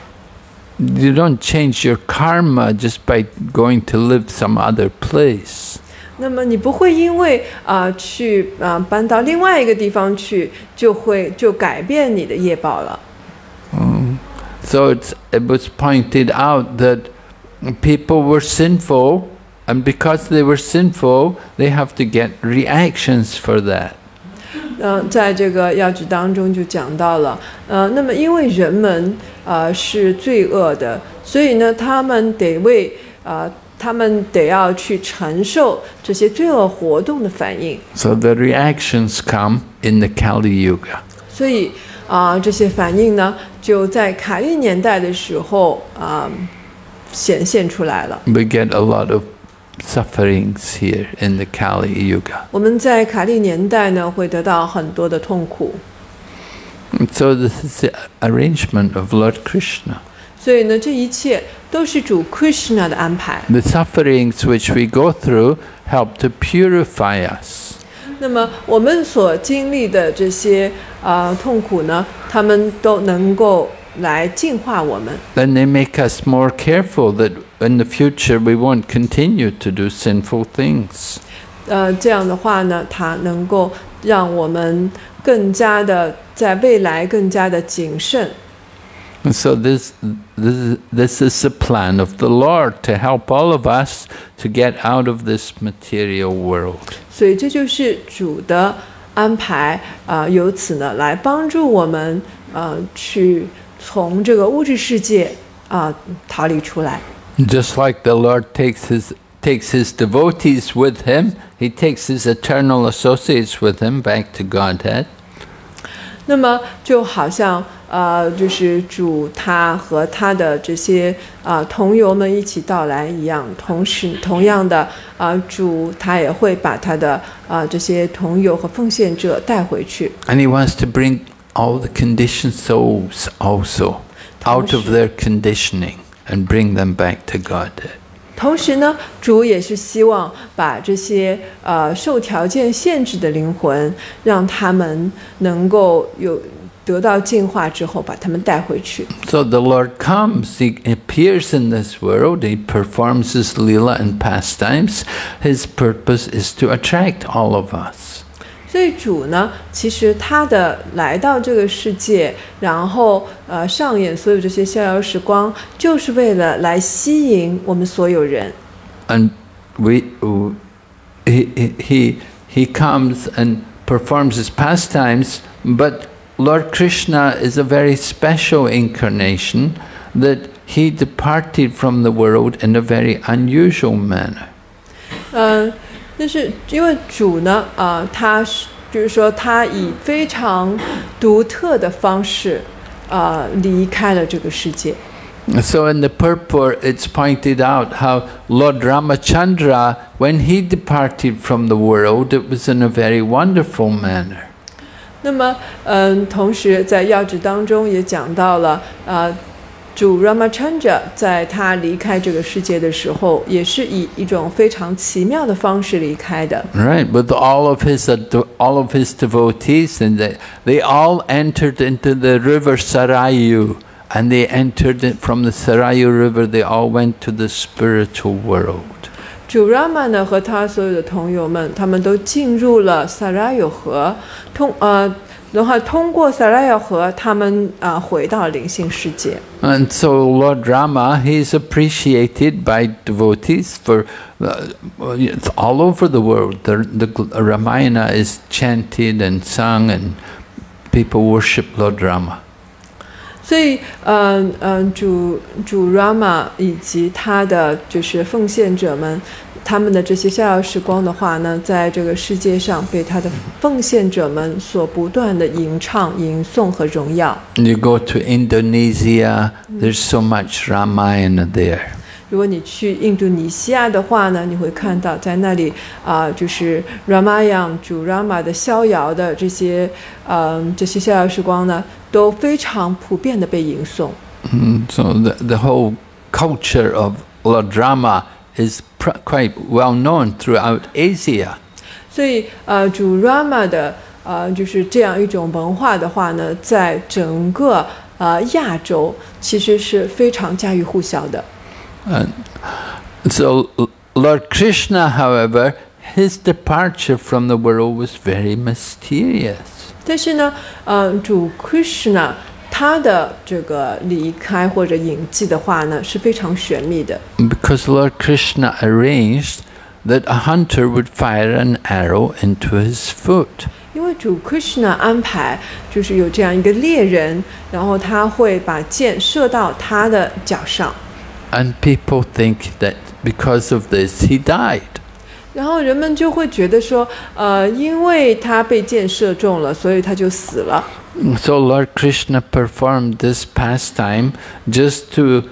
You don't change your karma just by going to live some other place. 那么你不会因为啊、去啊、搬到另外一个地方去，就会就改变你的业报了。 So it's, it was pointed out that people were sinful, and because they were sinful, they have to get reactions for that. 嗯、在这个要旨当中就讲到了，呃，那么因为人们呃是罪恶的，所以呢，他们得为呃他们得要去承受这些罪恶活动的反应。 So the reactions come in the Kali Yuga. 所以 啊、这些反应呢，就在卡利年代的时候啊、显现出来了。We get a lot of sufferings here in the Kali Yuga. 我们在卡利年代呢，会得到很多的痛苦。So this is the arrangement of Lord Krishna. 所以呢，这一切都是主 Krishna 的安排。The sufferings which we go through help to purify us. 那么我们所经历的这些啊、呃痛苦呢，他们都能够来净化我们。Then they make us more careful that in the future we won't continue to do sinful things. 呃，这样的话呢，它能够让我们更加的在未来更加的谨慎。And so this, this, this is the plan of the Lord to help all of us to get out of this material world. 所以这就是主的安排啊、由此呢来帮助我们呃去从这个物质世界啊、逃离出来。 Just like the Lord takes his, takes his devotees with him, he takes his eternal associates with him back to Godhead. 那么就好像呃，就是主他和他的这些啊、同游们一起到来一样，同时同样的啊、主他也会把他的啊、这些同游和奉献者带回去。And he wants to bring all the conditioned souls also out of their conditioning and bring them back to Godhead. 同时呢，主也是希望把这些呃受条件限制的灵魂，让他们能够有得到净化之后，把他们带回去。 So the Lord comes, He appears in this world, He performs His lila and pastimes. His purpose is to attract all of us. 所以主呢，其实他的来到这个世界，然后呃上演所有这些逍遥时光，就是为了来吸引我们所有人。 And we, he, he- he, he comes and performs His pastimes, but Lord Krishna is a very special incarnation that He departed from the world in a very unusual manner. 嗯， 但是因为主呢，啊、他是就是说他以非常独特的方式，啊、离开了这个世界。So in the purport, it's pointed out how Lord Ramachandra, when he departed from the world, it was in a very wonderful manner. 那么，嗯，同时在要旨当中也讲到了，啊，主 Ramachandra 在他离开这个世界的时候，也是以一种非常奇妙的方式离开的。 Right, with all of his ado- all of his devotees, and they, they all entered into the river Sarayu, and they entered it from the Sarayu river. They all went to the spiritual world. 主 Rama 呢和他所有的同友们，他们都进入了萨拉有河，通呃， 然后通过萨拉有河，他们啊、回到灵性世界。 And so Lord Rama, he's appreciated by devotees for uh, it's all over the world. The, the gl- Ramayana is chanted and sung, and people worship Lord Rama. 所以，嗯、嗯、主主 Rama 以及他的就是奉献者们， 他们的这些逍遥时光的话呢，在这个世界上被他的奉献者们所不断的吟唱、吟诵和荣耀。You go to Indonesia, there's so much Ramayana there. 如果你去印度尼西亚的话呢，你会看到在那里啊、就是 Ramayana 主 Rama 的逍遥的这些，嗯、这些逍遥时光呢，都非常普遍的被吟诵。Mm, So the, the whole culture of Lord Rama is quite well known throughout Asia. 所以，呃，主 Rama 的呃，就是这样一种文化的话呢，在整个呃亚洲其实是非常家喻户晓的。 So L- Lord Krishna, however, his departure from the world was very mysterious. 但是呢，呃，主 Krishna 他的这个离开或者隐迹的话呢，是非常玄秘的。 Because Lord Krishna arranged that a hunter would fire an arrow into his foot. 因为主 Krishna 安排就是有这样一个猎人，然后他会把箭射到他的脚上， And people think that because of this he died. 然后人们就会觉得说，呃，因为他被箭射中了，所以他就死了。 So Lord Krishna performed this pastime just to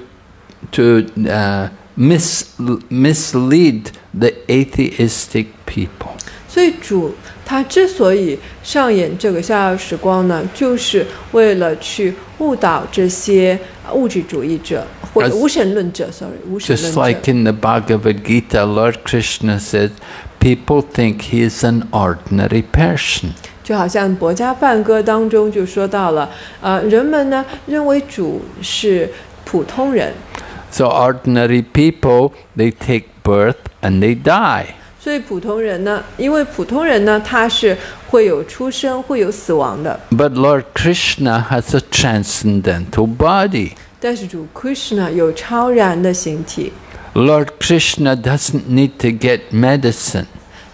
to uh, mis- mislead the atheistic people. 所以主他之所以上演这个逍遥时光呢，就是为了去误导这些呃物质主义者或者 As- 无神论者，sorry，无神 Just 论 like 者。 in the Bhagavad Gita, Lord Krishna said, people think he is an ordinary person. 就好像《博家梵歌》当中就说到了，呃，人们呢认为主是普通人， So ordinary people, they take birth and they die. 所以普通人呢，因为普通人呢他是会有出生，会有死亡的。 But Lord Krishna has a transcendental body. 但是主 Krishna 有超然的形体， Lord Krishna doesn't need to get medicine.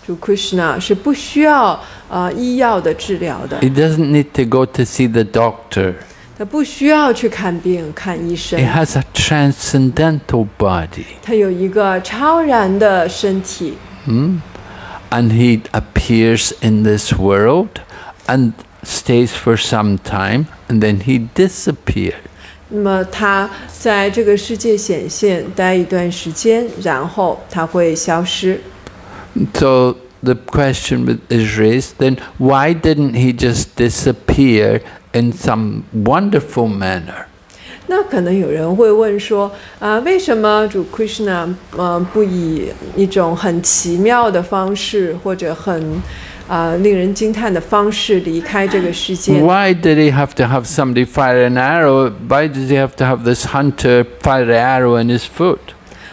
主 Krishna 是不需要呃医药的治疗的， He doesn't need to go to see the doctor. 他不需要去看病看医生 He，has a transcendental body. 他有一个超然的身体， And he appears in this world and stays for some time and then he disappears. 那么他在这个世界显现，待一段时间，然后他会消失。 So the question with- is raised then why didn't he just disappear in some wonderful manner? 那可能有人会问说，啊、为什么主 Krishna 呃不以一种很奇妙的方式，或者很啊、令人惊叹的方式离开这个世界？ Why did he have to have somebody fire an arrow? Why does he have to have this hunter fire an arrow in his foot?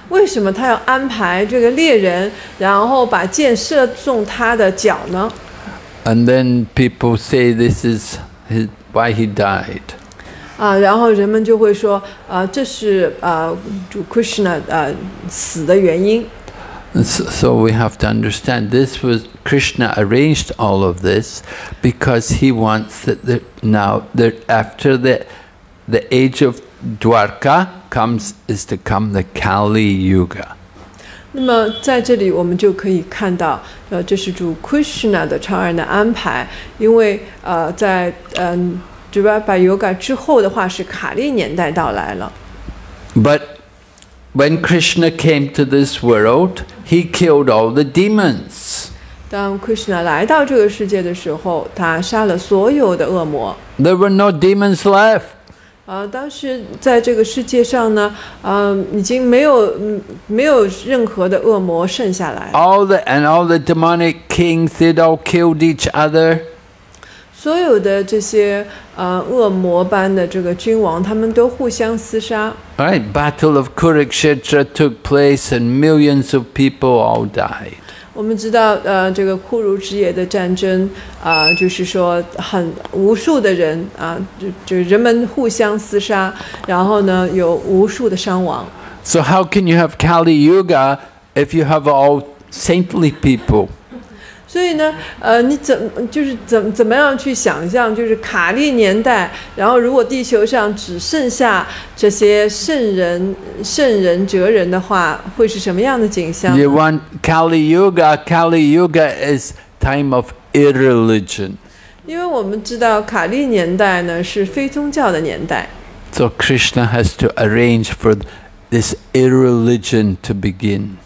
为什么他要安排这个猎人，然后把箭射中他的脚呢？ And then people say this is his, why he died. 啊、然后人们就会说，啊、这是啊、主 Krishna 呃死的原因。 And So, so we have to understand this was Krishna arranged all of this because he wants that the, now that after the the age of Dwapara comes is to come the Kali Yuga. 那么在这里，我们就可以看到，呃，这是主 Krishna 的长人的安排，因为呃，在嗯 Dwapara Yuga 之后的话，是卡利年代到来了。But when Krishna came to this world, he killed all the demons. 当 Krishna 来到这个世界的时候，他杀了所有的恶魔。There were no demons left. 呃，当时在这个世界上呢，嗯、已经没有嗯没有任何的恶魔剩下来， All the and all the demonic kings, they'd all killed each other. 所有的这些呃恶魔般的这个君王，他们都互相厮杀。 Right, Battle of Kurukshetra took place and millions of people all died. 我们知道，呃，这个库如之野的战争，啊、就是说很无数的人啊、就就人们互相厮杀，然后呢有无数的伤亡。So how can you have Kali Yuga if you have all saintly people? 所以呢，呃，你怎就是怎怎么样去想象，就是卡利年代，然后如果地球上只剩下这些圣人、圣人、哲人的话，会是什么样的景象？You want Kali Yuga? Kali Yuga is time of irreligion. 因为我们知道卡利年代呢是非宗教的年代，So Krishna has to arrange for this irreligion to begin.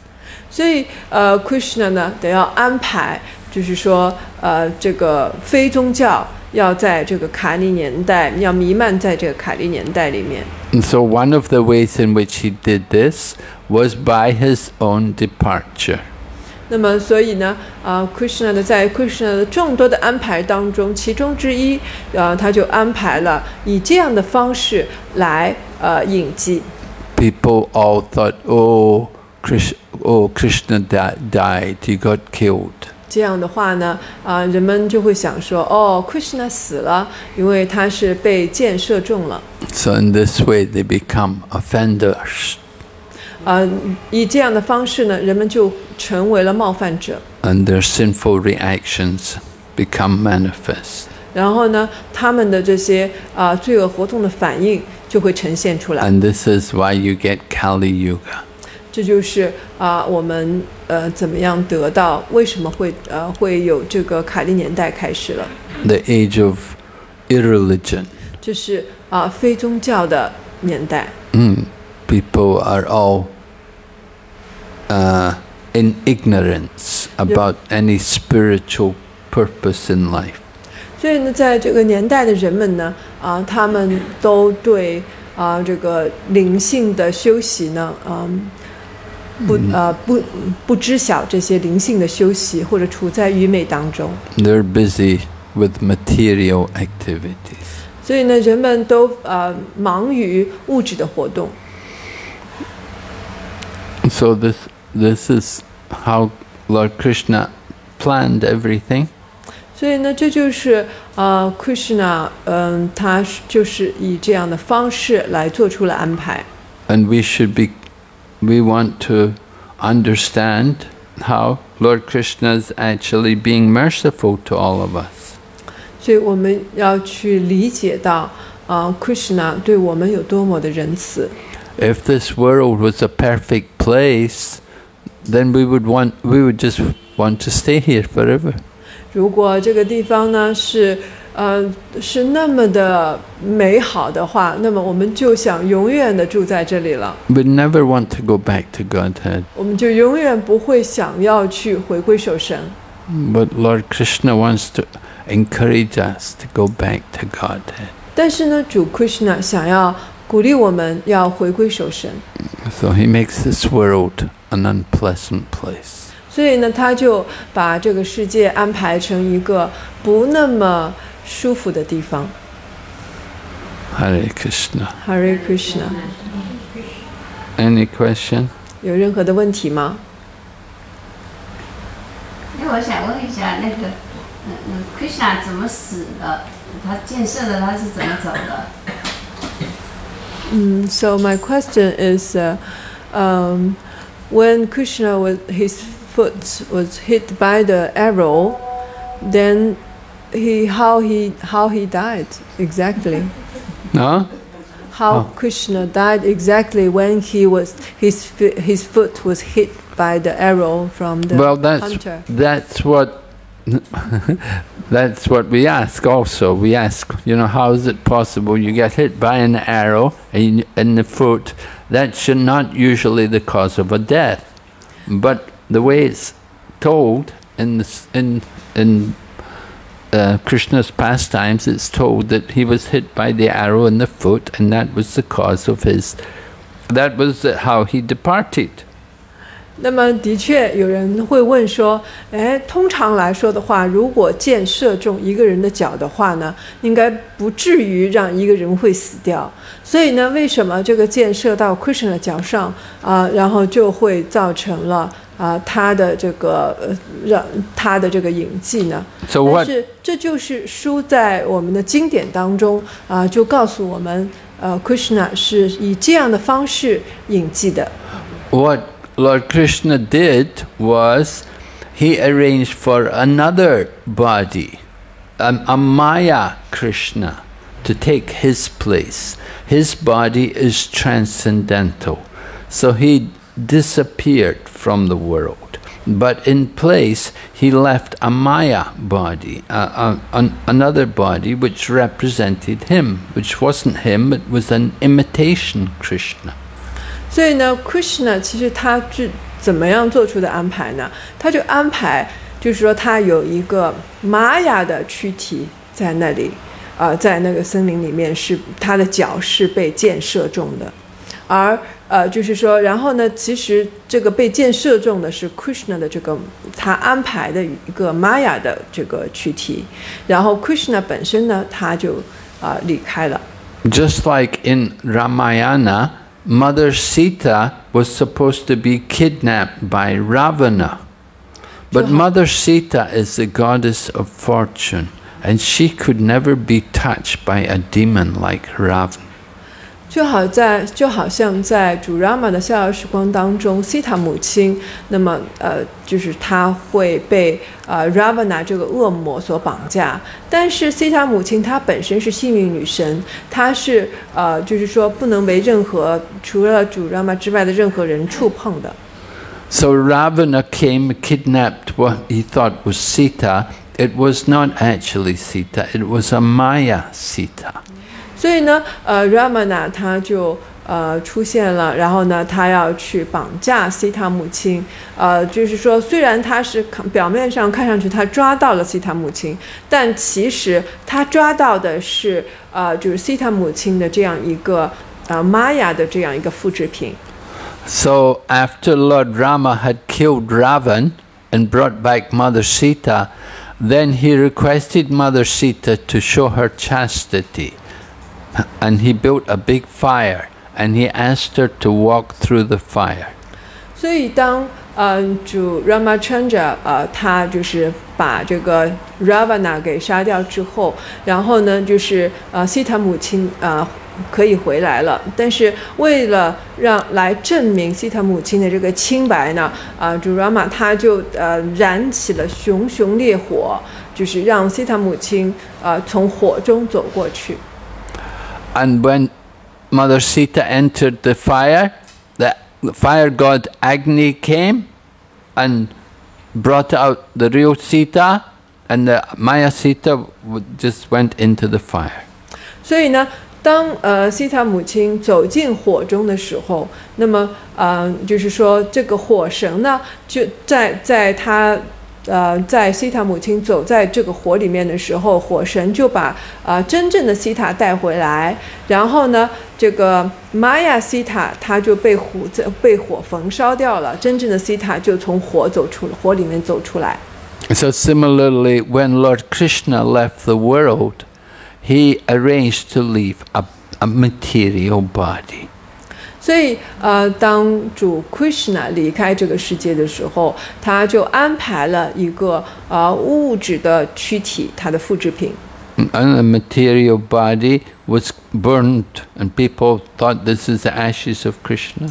所以呃，Krishna 呢得要安排，就是说呃，这个非宗教要在这个卡利年代要弥漫在这个卡利年代里面。 And so one of the ways in which he did this was by his own departure. 那么，所以呢，啊、k r i s h n a 呢，在 Krishna 的众多的安排当中，其中之一，呃，他就安排了以这样的方式来呃引祭。 People all thought, oh, Krish, oh Krishna di- died, he got killed. 这样的话呢，啊、人们就会想说，哦，Krishna 死了，因为他是被箭射中了。 So in this way they become offenders. 呃，以这样的方式呢，人们就成为了冒犯者。 and their sinful reactions become manifest. 然后呢，他们的这些啊、罪恶活动的反应就会呈现出来。 And this is why you get Kali Yuga. 这就是啊、我们呃怎么样得到？为什么会呃会有这个卡利年代开始了？the age of irreligion. 这是啊、非宗教的年代。Mm. People are all uh, in ignorance about any spiritual purpose in life. 所以呢，在这个年代的人们呢，啊、他们都对啊、这个灵性的修习呢，嗯、不呃不不知晓这些灵性的休息，或者处在愚昧当中。They're busy with material activities. 所以呢，人们都呃忙于物质的活动。So this this is how Lord Krishna planned everything. 所以呢，这就是呃，Krishna，嗯、他是就是以这样的方式来做出了安排。And we should be, we want to understand how Lord Krishna is actually being merciful to all of us. 所以我们要去理解到，啊、k r i s h n a 对我们有多么的仁慈。 If this world was a perfect place, then we would want, we would just want to stay here forever. 如果这个地方呢是 呃是那么的美好的话，那么我们就想永远的住在这里了， We'd never want to go back to Godhead. 我们就永远不会想要去回归守神。 But Lord Krishna wants to encourage us to go back to Godhead. 但是呢，主 Krishna 想要鼓励我们要回归守神， So he makes this world an unpleasant place. 所以呢，他就把这个世界安排成一个不那么 舒服的地方。 Hare Krishna. Hare Krishna， Any question? 有任何的问题吗？因为我想问一下，那个，嗯嗯，Krishna 怎么死的？他建设的他是怎么走的？ Mm, so my question is, uh, um, when Krishna was his foot was hit by the arrow, then he how he how he died exactly? No? How Oh. Krishna died exactly when he was his his foot was hit by the arrow from the well, that's hunter. that's what [laughs] that's what we ask. Also, we ask, you know, how is it possible you get hit by an arrow in, in the foot? That's not usually the cause of a death, but the way it's told in the, in in uh, Krishna's pastimes, it's told that he was hit by the arrow in the foot, and that was the cause of his. That was how he departed. 那么，的确有人会问说：“哎，通常来说的话，如果箭射中一个人的脚的话呢，应该不至于让一个人会死掉。所以呢，为什么这个箭射到 Krishna 的脚上啊、然后就会造成了啊、他的这个呃让他的这个隐迹呢？ So 但 what? 是这就是书在我们的经典当中啊、就告诉我们，呃，Krishna 是以这样的方式隐迹的。 What Lord Krishna did was he arranged for another body, a, a Maya Krishna, to take his place. His body is transcendental. So he disappeared from the world. But in place, he left a Maya body, a, a, an, another body which represented him, which wasn't him, it was an imitation Krishna. 所以呢，Krishna 其实他是怎么样做出的安排呢？他就安排，就是说他有一个玛雅的躯体在那里，呃，在那个森林里面是他的脚是被箭射中的， 而呃，就是说，然后呢，其实这个被箭射中的是 Krishna 的这个他安排的一个玛雅的这个躯体，然后 Krishna 本身呢，他就啊、离开了。 Just like in Ramayana, Mother Sita was supposed to be kidnapped by Ravana. But So- Mother Sita is the goddess of fortune, and she could never be touched by a demon like Ravan. 就好在就好像在主 Rama 的逍遥时光当中，西塔母亲，那么呃，就是她会被呃 Ravana 这个恶魔所绑架，但是西塔母亲她本身是幸运女神，她是呃，就是说不能为任何除了主 Rama 之外的任何人触碰的。So Ravana came, kidnapped what he thought was Sita. It was not actually Sita, it was a Maya Sita. 所以呢，呃，Ramana 他就呃出现了，然后呢，他要去绑架西塔母亲，呃，就是说，虽然他是看表面上看上去他抓到了西塔母亲，但其实他抓到的是呃，就是西塔母亲的这样一个呃玛雅的这样一个复制品。So after Lord Rama had killed Ravan and brought back Mother Sita, then he requested Mother Sita to show her chastity. And he built a big fire and he asked her to walk through the fire. 所以当嗯、主 Ramachandra 呃他就是把这个 Ravana 给杀掉之后，然后呢就是呃西塔母亲呃可以回来了，但是为了让来证明西塔母亲的这个清白呢，啊、主 Rama 他就呃燃起了熊熊烈火，就是让西塔母亲呃从火中走过去。And when Mother Sita entered the fire, the fire god Agni came and brought out the real Sita, and the Maya Sita w- just went into the fire. 所以呢，当呃西塔母亲走进火中的时候，那么呃就是说这个火神呢就在在他。 呃，在西塔母亲走在这个火里面的时候，火神就把呃真正的西塔带回来，然后呢，这个玛雅西塔它就被火在被火焚烧掉了，真正的西塔就从火走出火里面走出来。So similarly, when Lord Krishna left the world, he arranged to leave a, a material body. 所以，呃，当主 Krishna 离开这个世界的时候，他就安排了一个呃物质的躯体，它的复制品。And the material body was burned, and people thought this is the ashes of Krishna.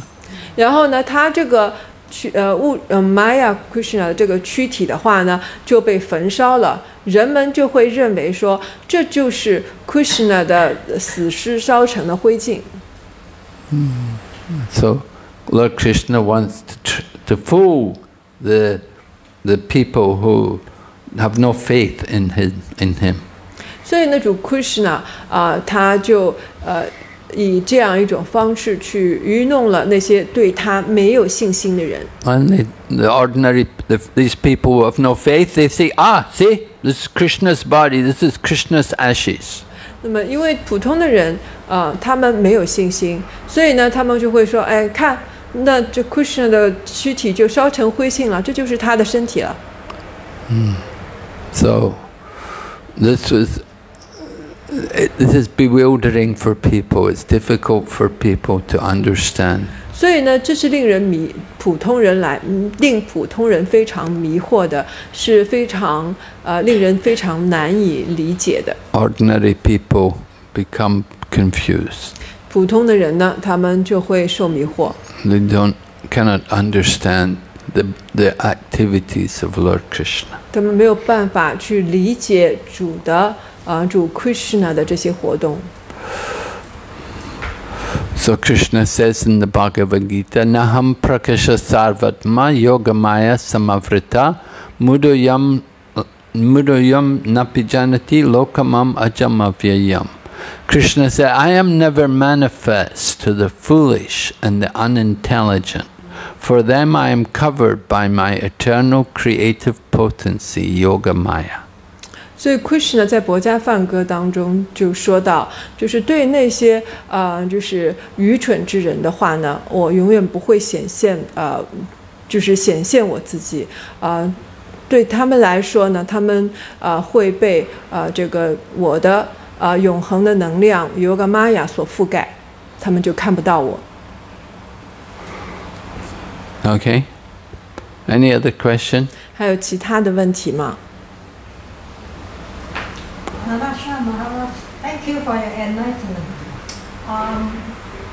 然后呢，他这个躯呃物呃 Maya Krishna 的这个躯体的话呢，就被焚烧了。人们就会认为说，这就是 Krishna 的死尸烧成的灰烬。So Lord Krishna wants to, tr- to fool the, the people who have no faith in, his, in him. 所以呢，主 Krishna 啊、他就呃以这样一种方式去愚弄了那些对他没有信心的人。 And they, the ordinary, the, these people who have no faith, they say, ah, see, this is Krishna's body, this is Krishna's ashes. 那么，因为普通的人啊、他们没有信心，所以呢，他们就会说：“哎，看，那这 Krishna 的躯体就烧成灰烬了，这就是他的身体了。嗯 So this was, this is bewildering for people, it's difficult for people to understand. ”所以呢，这是令人迷普通人来嗯令普通人非常迷惑的，是非常呃令人非常难以理解的。Ordinary people become confused. 普通的人呢，他们就会受迷惑。They don't cannot understand the the activities of Lord Krishna. 他们没有办法去理解主的啊、主 Krishna 的这些活动。So Krishna says in the Bhagavad Gita, Naham prakasha sarvatma yogamaya samavrita mudayam mudayam napijanati lokamam ajamavyayam. Krishna said, I am never manifest to the foolish and the unintelligent. For them I am covered by my eternal creative potency, Yoga Maya. 所以 Krishna 在《博家梵歌》当中就说到，就是对那些呃就是愚蠢之人的话呢，我永远不会显现呃，就是显现我自己啊、呃对他们来说呢，他们呃会被呃这个我的呃永恒的能量 Yoga Maya 所覆盖，他们就看不到我。Okay? Any other question? 还有其他的问题吗？Narasimha Maharaj, thank you for your enlightenment. Um,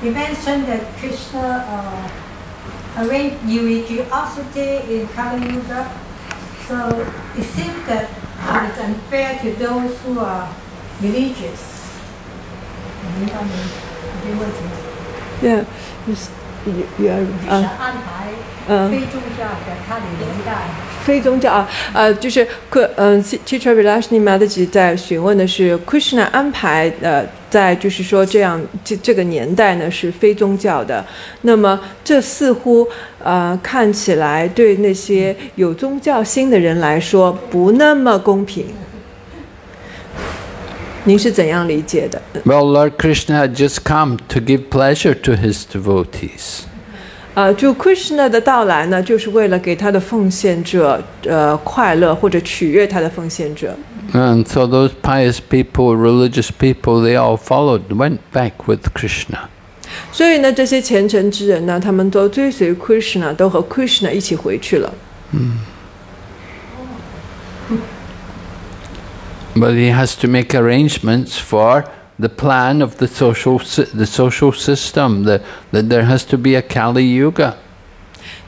you mentioned that Krishna uh, arranged religiosity in Kali Yuga. So it seems that it's unfair to those who are religious. Yeah, 是 uh, 安排嗯非宗教的他的年代。非宗教啊，呃，就是克嗯，Teacher Vilashni m a d a j i 在询问的是 Krishna 安排呃，在就是说这样这这个年代呢是非宗教的，那么这似乎呃看起来对那些有宗教心的人来说不那么公平。您是怎样理解的？ Well, Lord Krishna had just come to give pleasure to his devotees. 呃，就 Krishna 的到来呢，就是为了给他的奉献者呃快乐或者取悦他的奉献者。 And so those pious people, religious people, they all followed, went back with Krishna. 所以呢，这些虔诚之人呢，他们都追随 Krishna，都和 Krishna 一起回去了。 But he has to make arrangements for the plan of the social the social system. The, that there has to be a Kali Yuga.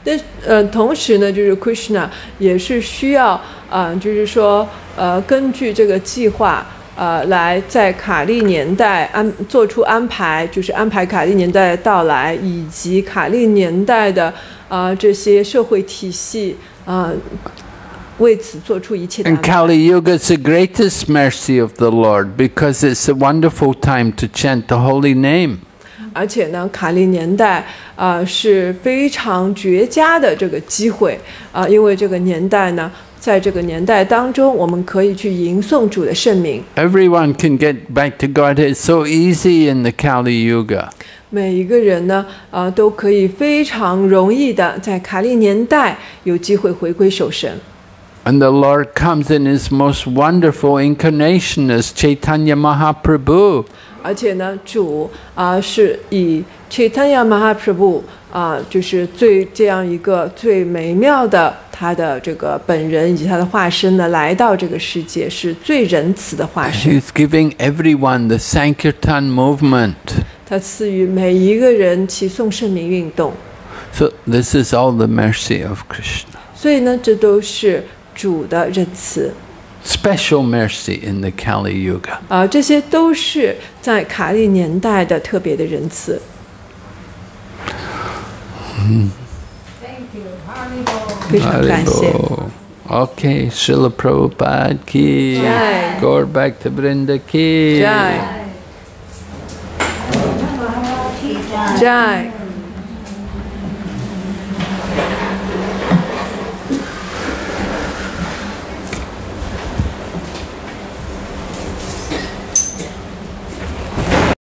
但呃，同时呢，就是 Krishna 也是需要啊、呃就是说呃，根据这个计划呃，来在卡利年代安做出安排，就是安排卡利年代的到来，以及卡利年代的啊、呃这些社会体系啊、为此做出一切的安 And 排。 Kali Yuga is the greatest mercy of the Lord because it's a wonderful time to chant the holy name. 而且呢，卡利年代啊、呃是非常绝佳的这个机会啊、因为这个年代呢，在这个年代当中，我们可以去吟诵主的圣名， Everyone can get back to God. It's so easy in the Kali Yuga. 每一个人呢，啊、都可以非常容易的在卡利年代有机会回归守神。 And the Lord comes in His most wonderful incarnation as Chaitanya Mahaprabhu. 而且呢，主啊、是以 Chaitanya Mahaprabhu 啊、就是最这样一个最美妙的他的这个本人以及他的化身呢，来到这个世界，是最仁慈的化身。 He's giving everyone the Sankirtan movement. 他赐予每一个人齐颂圣名运动， So this is all the mercy of Krishna. 所以呢，这都是 主的仁慈。Special mercy in the Kali Yuga。啊，这些都是在卡利年代的特别的仁慈。嗯非常感谢。Okay, Srila Prabhupada ki, Bhakta Vrinda ki. Jai. Jai.